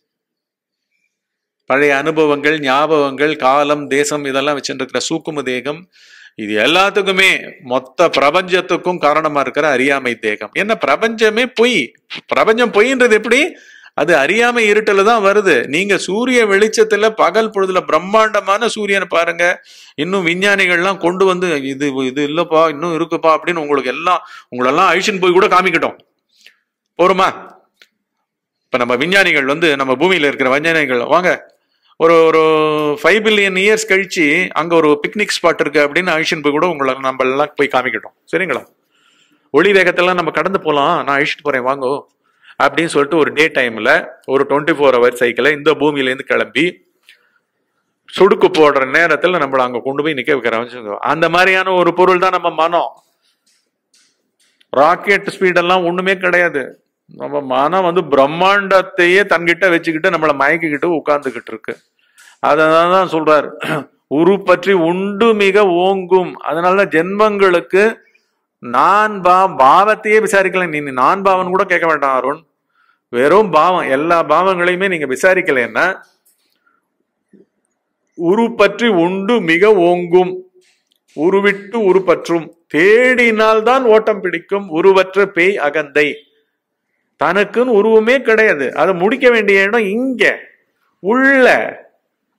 பழைய அனுபவங்கள் ஞாபகங்கள் காலம் தேசம் இதெல்லாம் வச்சுருக்கிற சூக்கும தேகம் இது எல்லாத்துக்குமே மொத்த பிரபஞ்சத்துக்கும் காரணமா இருக்கிற அறியாமை தேகம். என்ன பிரபஞ்சமே பொய். பிரபஞ்சம் பொய்ன்றது எப்படி? அது அறியாமை இருட்டுல தான் வருது. நீங்க சூரிய வெளிச்சத்துல பகல் பொழுதுல பிரம்மாண்டமான சூரியனை பாருங்க. இன்னும் விஞ்ஞானிகள்லாம் கொண்டு வந்து இது இது இல்லப்பா இன்னும் இருக்குப்பா அப்படின்னு உங்களுக்கு எல்லாம் உங்களெல்லாம் அழிச்சுன்னு போய் கூட காமிக்கட்டும். போருமா? இப்ப நம்ம விஞ்ஞானிகள் வந்து நம்ம பூமியில இருக்கிற விஞ்ஞானிகள் வாங்க. ஒரு ஒரு ஃபைவ் பில்லியன் இயர்ஸ் கழிச்சு அங்கே ஒரு பிக்னிக் ஸ்பாட் இருக்கு அப்படின்னு அழிச்சுன்னு போய் கூட உங்களை நம்ம எல்லாம் போய் காமிக்கட்டும். சரிங்களா? ஒளி வேகத்தெல்லாம் நம்ம கடந்து போகலாம் நான் அழிச்சிட்டு போறேன் வாங்கோ. அப்படின்னு சொல்லிட்டு ஒரு டே டைம்ல ஒரு டுவெண்ட்டி ஃபோர் ஹவர் சைக்கிளை இந்த பூமியிலேருந்து கிளம்பி சுடுக்கு போடுற நேரத்தில் நம்மளை அங்கே கொண்டு போய் நிற்க வைக்கிற அந்த மாதிரியான ஒரு பொருள் தான் நம்ம மனம். ராக்கெட் ஸ்பீடெல்லாம் ஒன்றுமே கிடையாது. நம்ம மனம் வந்து பிரம்மாண்டத்தையே தன்கிட்ட வச்சுக்கிட்டு நம்மளை மயக்கிக்கிட்டு உட்கார்ந்துக்கிட்டு இருக்கு. அதனால தான் சொல்றாரு உரு பற்றி உண்டு மிக ஓங்கும். அதனால ஜென்மங்களுக்கு நான் பா பாவத்தையே விசாரிக்கல. நீ நான் பாவம் கூட கேட்க வேண்டாம் அருண். வெறும் பாவம் எல்லா பாவங்களையுமே நீங்க விசாரிக்கலன்னா உரு பற்றி உண்டு மிக ஓங்கும். உருவிட்டு உருப்பற்றும். தேடினால்தான் ஓட்டம் பிடிக்கும். உருவற்ற பேய் அகந்தை. தனக்குன்னு உருவமே கிடையாது. அதை முடிக்க வேண்டிய இடம் இங்க. உள்ள.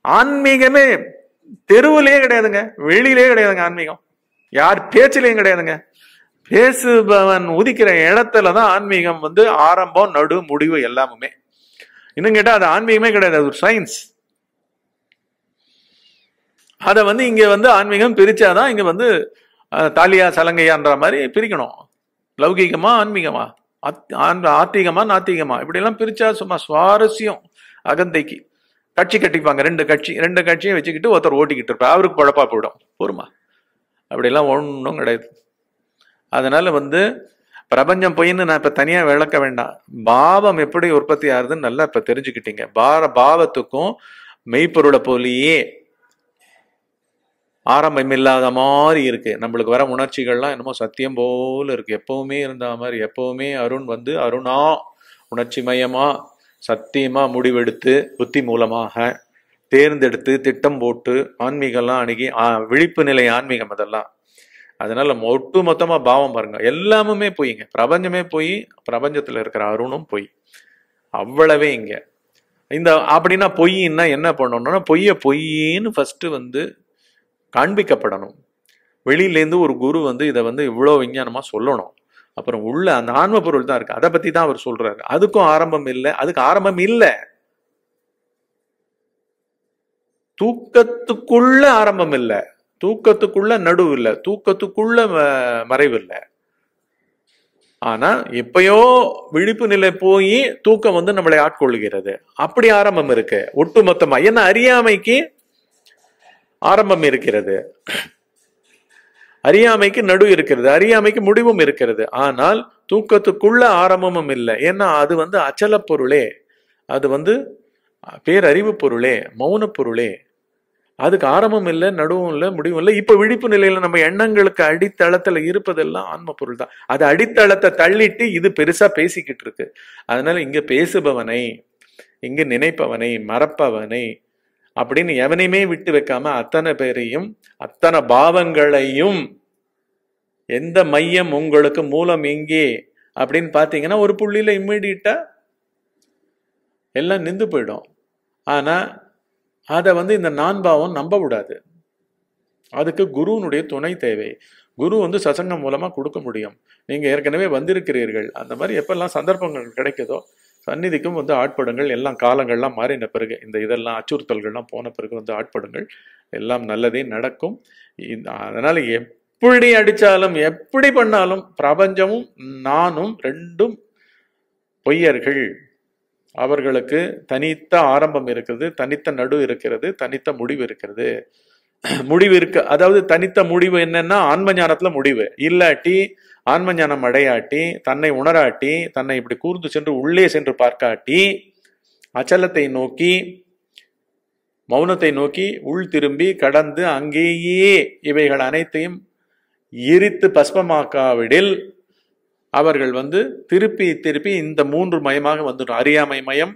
ஆன்மீகமே தெருவிலே கிடையாதுங்க. வெளியிலே கிடையாதுங்க ஆன்மீகம். யார் பேச்சிலையும் கிடையாதுங்க. பேசுபவன் உதிக்கிற இடத்துல தான் ஆன்மீகம் வந்து ஆரம்பம் நடு முடிவு எல்லாமுமே. இன்னும் கேட்டால் அது ஆன்மீகமே கிடையாது. அது ஒரு சயின்ஸ் அதை வந்து இங்கே வந்து ஆன்மீகம் பிரித்தாதான் இங்கே வந்து தாலியா சலங்கையான்ற மாதிரி பிரிக்கணும். லௌகீகமா ஆன்மீகமா? ஆத்திகமா நாத்திகமா? இப்படி எல்லாம் பிரிச்சா சும்மா சுவாரஸ்யம் அகந்தைக்கு. கட்சி கட்டிப்பாங்க ரெண்டு கட்சி. ரெண்டு கட்சியை வச்சுக்கிட்டு ஒருத்தர் ஓட்டிக்கிட்டு இருப்பார். அவருக்கு பழப்பா போயிடும். போருமா அப்படிலாம் ஒன்றும் கிடையாது. அதனால வந்து பிரபஞ்சம் பொய்ன்னு நான் இப்ப தனியா விளக்க வேண்டாம். பாவம் எப்படி உற்பத்தி ஆகுதுன்னு நல்லா இப்ப தெரிஞ்சுக்கிட்டீங்க. பார பாவத்துக்கும் மெய்ப்பொருளை போலியே ஆரம்பம் இல்லாத மாதிரி இருக்குது நம்மளுக்கு வர உணர்ச்சிகள்லாம் என்னமோ சத்தியம் போல் இருக்குது எப்போவுமே இருந்த மாதிரி எப்போவுமே அருண் வந்து அருணா உணர்ச்சி மயமாக சத்தியமாக முடிவெடுத்து புத்தி மூலமாக தேர்ந்தெடுத்து திட்டம் போட்டு ஆன்மீகம்லாம் அணுகி விழிப்பு நிலை ஆன்மீகம் அதெல்லாம். அதனால ஒட்டு மொத்தமாக பாவம் பாருங்க. எல்லாமுமே பொய்ங்க. பிரபஞ்சமே போய் பிரபஞ்சத்தில் இருக்கிற அருணும் பொய். அவ்வளவே இங்கே. இந்த அப்படின்னா பொய்ன்னா என்ன பண்ணணும்னா பொய்யை பொய்ன்னு ஃபஸ்ட்டு வந்து காண்பிக்கப்படணும். வெளியிலேருந்து ஒரு குரு வந்து இதை வந்து இவ்வளோ விஞ்ஞானமாக சொல்லணும். அப்புறம் உள்ள அந்த ஆன்ம பொருள் தான் இருக்கு. அதை பத்தி தான் அவர் சொல்றாரு. அதுக்கும் ஆரம்பம் இல்லை. அதுக்கு ஆரம்பம் இல்லை. தூக்கத்துக்குள்ள ஆரம்பம் இல்லை. தூக்கத்துக்குள்ள நடுவு இல்லை. தூக்கத்துக்குள்ள மறைவு இல்லை. ஆனா எப்பயோ விழிப்பு நிலை போய் தூக்கம் வந்து நம்மளை ஆட்கொள்கிறது அப்படி ஆரம்பம் இருக்கு. ஒட்டுமொத்தமா. ஏன்னா அறியாமைக்கு ஆரம்பம் இருக்கிறது. அறியாமைக்கு நடு இருக்கிறது. அறியாமைக்கு முடிவும் இருக்கிறது. ஆனால் தூக்கத்துக்குள்ள ஆரம்பமும் இல்லை. ஏன்னா அது வந்து அச்சல பொருளே. அது வந்து பேரறிவு பொருளே மௌன பொருளே. அதுக்கு ஆரம்பம் இல்லை நடுவும் இல்லை முடிவும் இல்லை. இப்ப விழிப்பு நிலையில நம்ம எண்ணங்களுக்கு அடித்தளத்துல இருப்பதெல்லாம் ஆன்ம பொருள் தான். அது அடித்தளத்தை தள்ளிட்டு இது பெருசா பேசிக்கிட்டு இருக்கு. அதனால இங்க பேசுபவனை இங்கு நினைப்பவனை மறப்பவனை அப்படின்னு எவனையுமே விட்டு வைக்காம அத்தனை பேரையும் அத்தனை பாவங்களையும் எந்த மையம் உங்களுக்கு மூலம் எங்கே அப்படின்னு பார்த்தீங்கன்னா ஒரு புள்ளியில இம்மிடியட்டா எல்லாம் நின்று போயிடும். ஆனால் அதை வந்து இந்த நான் பாவம் நம்ப விடாது. அதுக்கு குருவினுடைய துணை தேவை. குரு வந்து சசங்கம் மூலமாக கொடுக்க முடியும். நீங்கள் ஏற்கனவே வந்திருக்கிறீர்கள். அந்த மாதிரி எப்பெல்லாம் சந்தர்ப்பங்கள் கிடைக்குதோ சந்நிதிக்கும் வந்து ஆட்படங்கள். எல்லாம் காலங்கள்லாம் மாறின பிறகு இந்த இதெல்லாம் அச்சுறுத்தல்கள்லாம் போன பிறகு வந்து ஆட்படங்கள். எல்லாம் நல்லதே நடக்கும். இந்த- எப்படி அடித்தாலும் எப்படி பண்ணாலும் பிரபஞ்சமும் நானும் ரெண்டும் பொய்யர்கள். அவர்களுக்கு தனித்த ஆரம்பம் இருக்குது தனித்த நடு இருக்கிறது தனித்த முடிவு இருக்கிறது. முடிவு இருக்கு. அதாவது தனித்த முடிவு என்னன்னா ஆன்ம ஞானத்துல முடிவு. இல்லாட்டி ஆன்ம ஞானம் அடையாட்டி தன்னை உணராட்டி தன்னை இப்படி கூர்ந்து சென்று உள்ளே சென்று பார்க்காட்டி அச்சலத்தை நோக்கி மௌனத்தை நோக்கி உள் திரும்பி கடந்து அங்கேயே இவைகள் அனைத்தையும் எரித்து பஸ்பமாக்காவிடில் அவர்கள் வந்து திருப்பி திருப்பி இந்த மூன்று மயமாக வந்துடும் அறியாமை மயம்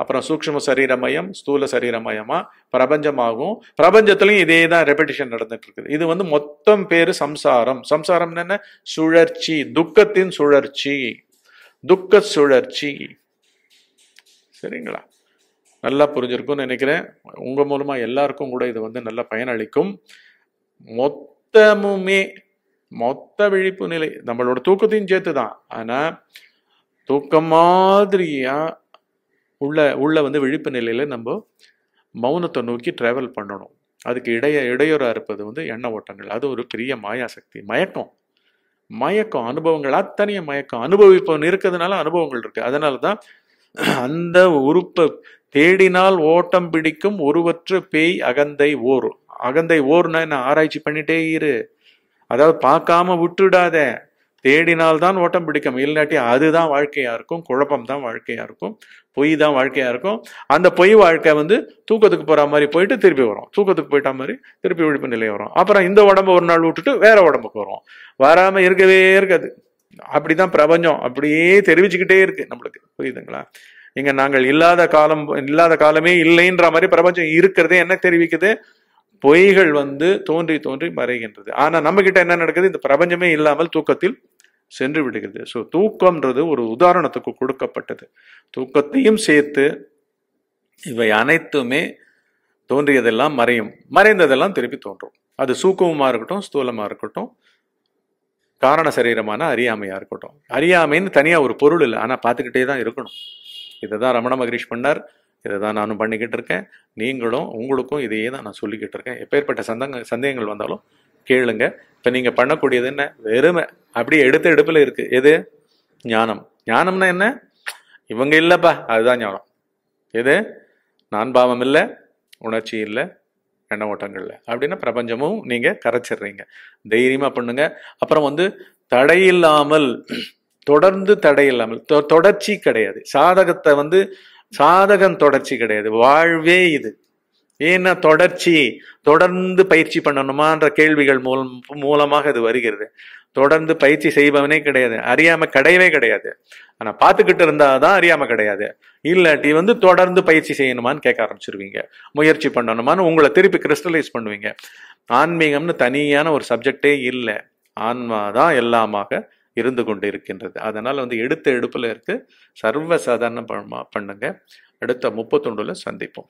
அப்புறம் சூக்ம சரீர மயம் ஸ்தூல சரீரமயமா பிரபஞ்சமாகும். பிரபஞ்சத்திலையும் இதே தான் ரெப்படிஷன் நடந்துட்டு இருக்குது இது வந்து மொத்தம் பேரு சம்சாரம். சம்சாரம் என்ன? சுழற்சி. துக்கத்தின் சுழற்சி. துக்க சுழற்சி. சரிங்களா? நல்லா புரிஞ்சிருக்கும்னு நினைக்கிறேன். உங்க மூலமா எல்லாருக்கும் கூட இது வந்து நல்லா பயனளிக்கும். மொத்தமுமே மொத்த விழிப்பு நிலை நம்மளோட தூக்கத்தையும் சேர்த்து தான் ஆனா தூக்கம் மாதிரியா உள்ள உள்ள வந்து விழிப்பு நிலையில நம்ம மௌனத்தை நோக்கி டிராவல் பண்ணணும். அதுக்கு இடைய இடையூறா இருப்பது வந்து எண்ண ஓட்டங்கள். அது ஒரு பெரிய மாயாசக்தி மயக்கம். மயக்கம் அனுபவங்கள். அத்தனைய மயக்கம். அனுபவிப்பவன் இருக்கிறதுனால அனுபவங்கள் இருக்கு. அதனால தான் அந்த உறுப்பை தேடினால் ஓட்டம் பிடிக்கும் உருவற்ற பேய் அகந்தை ஓர். அகந்தை ஓர்னா என்ன? ஆராய்ச்சி பண்ணிட்டே இரு. அதாவது பார்க்காம விட்டுடாத. தேடினால்தான் ஓட்டம் பிடிக்கும். இல்லாட்டி அதுதான் வாழ்க்கையா இருக்கும். குழப்பம் தான் வாழ்க்கையா இருக்கும். பொய் தான் வாழ்க்கையாக இருக்கும். அந்த பொய் வாழ்க்கை வந்து தூக்கத்துக்கு போகிற மாதிரி போயிட்டு திருப்பி வரும். தூக்கத்துக்கு போயிட்ட மாதிரி திருப்பி விழிப்பு நிலை வரும். அப்புறம் இந்த உடம்ப ஒரு நாள் விட்டுட்டு வேற உடம்புக்கு வரும். வராமல் இருக்கவே இருக்காது. அப்படிதான் பிரபஞ்சம். அப்படியே தெரிவிச்சுக்கிட்டே இருக்கு நம்மளுக்கு. புரியுதுங்களா? இங்க நாங்கள் இல்லாத காலம் இல்லாத காலமே இல்லைன்ற மாதிரி பிரபஞ்சம் இருக்கிறதே என்ன தெரிவிக்குது? பொய்கள் வந்து தோன்றி தோன்றி மறைகின்றது. ஆனா நம்ம கிட்ட என்ன நடக்குது? இந்த பிரபஞ்சமே இல்லாமல் தூக்கத்தில் சென்று விடுகிறது. ஸோ தூக்கம்ன்றது ஒரு உதாரணத்துக்கு கொடுக்கப்பட்டது. தூக்கத்தையும் சேர்த்து இவை அனைத்துமே தோன்றியதெல்லாம் மறையும். மறைந்ததெல்லாம் திருப்பி தோன்றும். அது சூக்குமமா இருக்கட்டும் ஸ்தூலமாக இருக்கட்டும் காரண சரீரமான அறியாமையாக இருக்கட்டும். அறியாமைன்னு தனியாக ஒரு பொருள் இல்லை. ஆனால் பார்த்துக்கிட்டே தான் இருக்கணும். இதை தான் ரமண மகரிஷ் பண்ணார். இதை தான் நானும் பண்ணிக்கிட்டு இருக்கேன். நீங்களும் உங்களுக்கும் இதையே தான் நான் சொல்லிக்கிட்டு இருக்கேன். எப்பேற்பட்ட சந்தங்க சந்தேகங்கள் வந்தாலும் கேளுங்க. இப்போ நீங்கள் பண்ணக்கூடியது என்ன? வெறுமை. அப்படியே எடுத்த எடுப்பில் இருக்கு. எது? ஞானம். ஞானம்னா என்ன? இவங்க இல்லைப்பா. அதுதான் ஞானம். எது? நான் பாவம் இல்லை உணர்ச்சி இல்லை எண்ண ஓட்டங்கள் இல்லை. அப்படின்னா பிரபஞ்சமும் நீங்கள் கரைச்சிடுறீங்க. தைரியமாக பண்ணுங்க. அப்புறம் வந்து தடையில்லாமல் தொடர்ந்து தடையில்லாமல் தொ- தொடர்ச்சி கிடையாது. சாதகத்தை வந்து சாதகம் தொடர்ச்சி கிடையாது. வாழ்வே இது. ஏன்னா தொடர்ச்சி? தொடர்ந்து பயிற்சி பண்ணணுமான்ற கேள்விகள் மூலம் மூலமாக அது வருகிறது. தொடர்ந்து பயிற்சி செய்பவனே கிடையாது. அறியாம கிடையவே கிடையாது. ஆனா பார்த்துக்கிட்டு இருந்தாதான் அறியாம கிடையாது. இல்லாட்டி வந்து தொடர்ந்து பயிற்சி செய்யணுமான்னு கேட்க ஆரம்பிச்சிருவீங்க. முயற்சி பண்ணணுமான்னு உங்களை திருப்பி கிறிஸ்டலைஸ் பண்ணுவீங்க. ஆன்மீகம்னு தனியான ஒரு சப்ஜெக்டே இல்லை. ஆன்மா தான் எல்லாமாக இருந்து கொண்டு இருக்கின்றது அதனால வந்து எடுத்த எடுப்பில் இருக்கு. சர்வசாதாரண பண்ணுங்க. அடுத்த முப்பத்தொண்டுல சந்திப்போம்.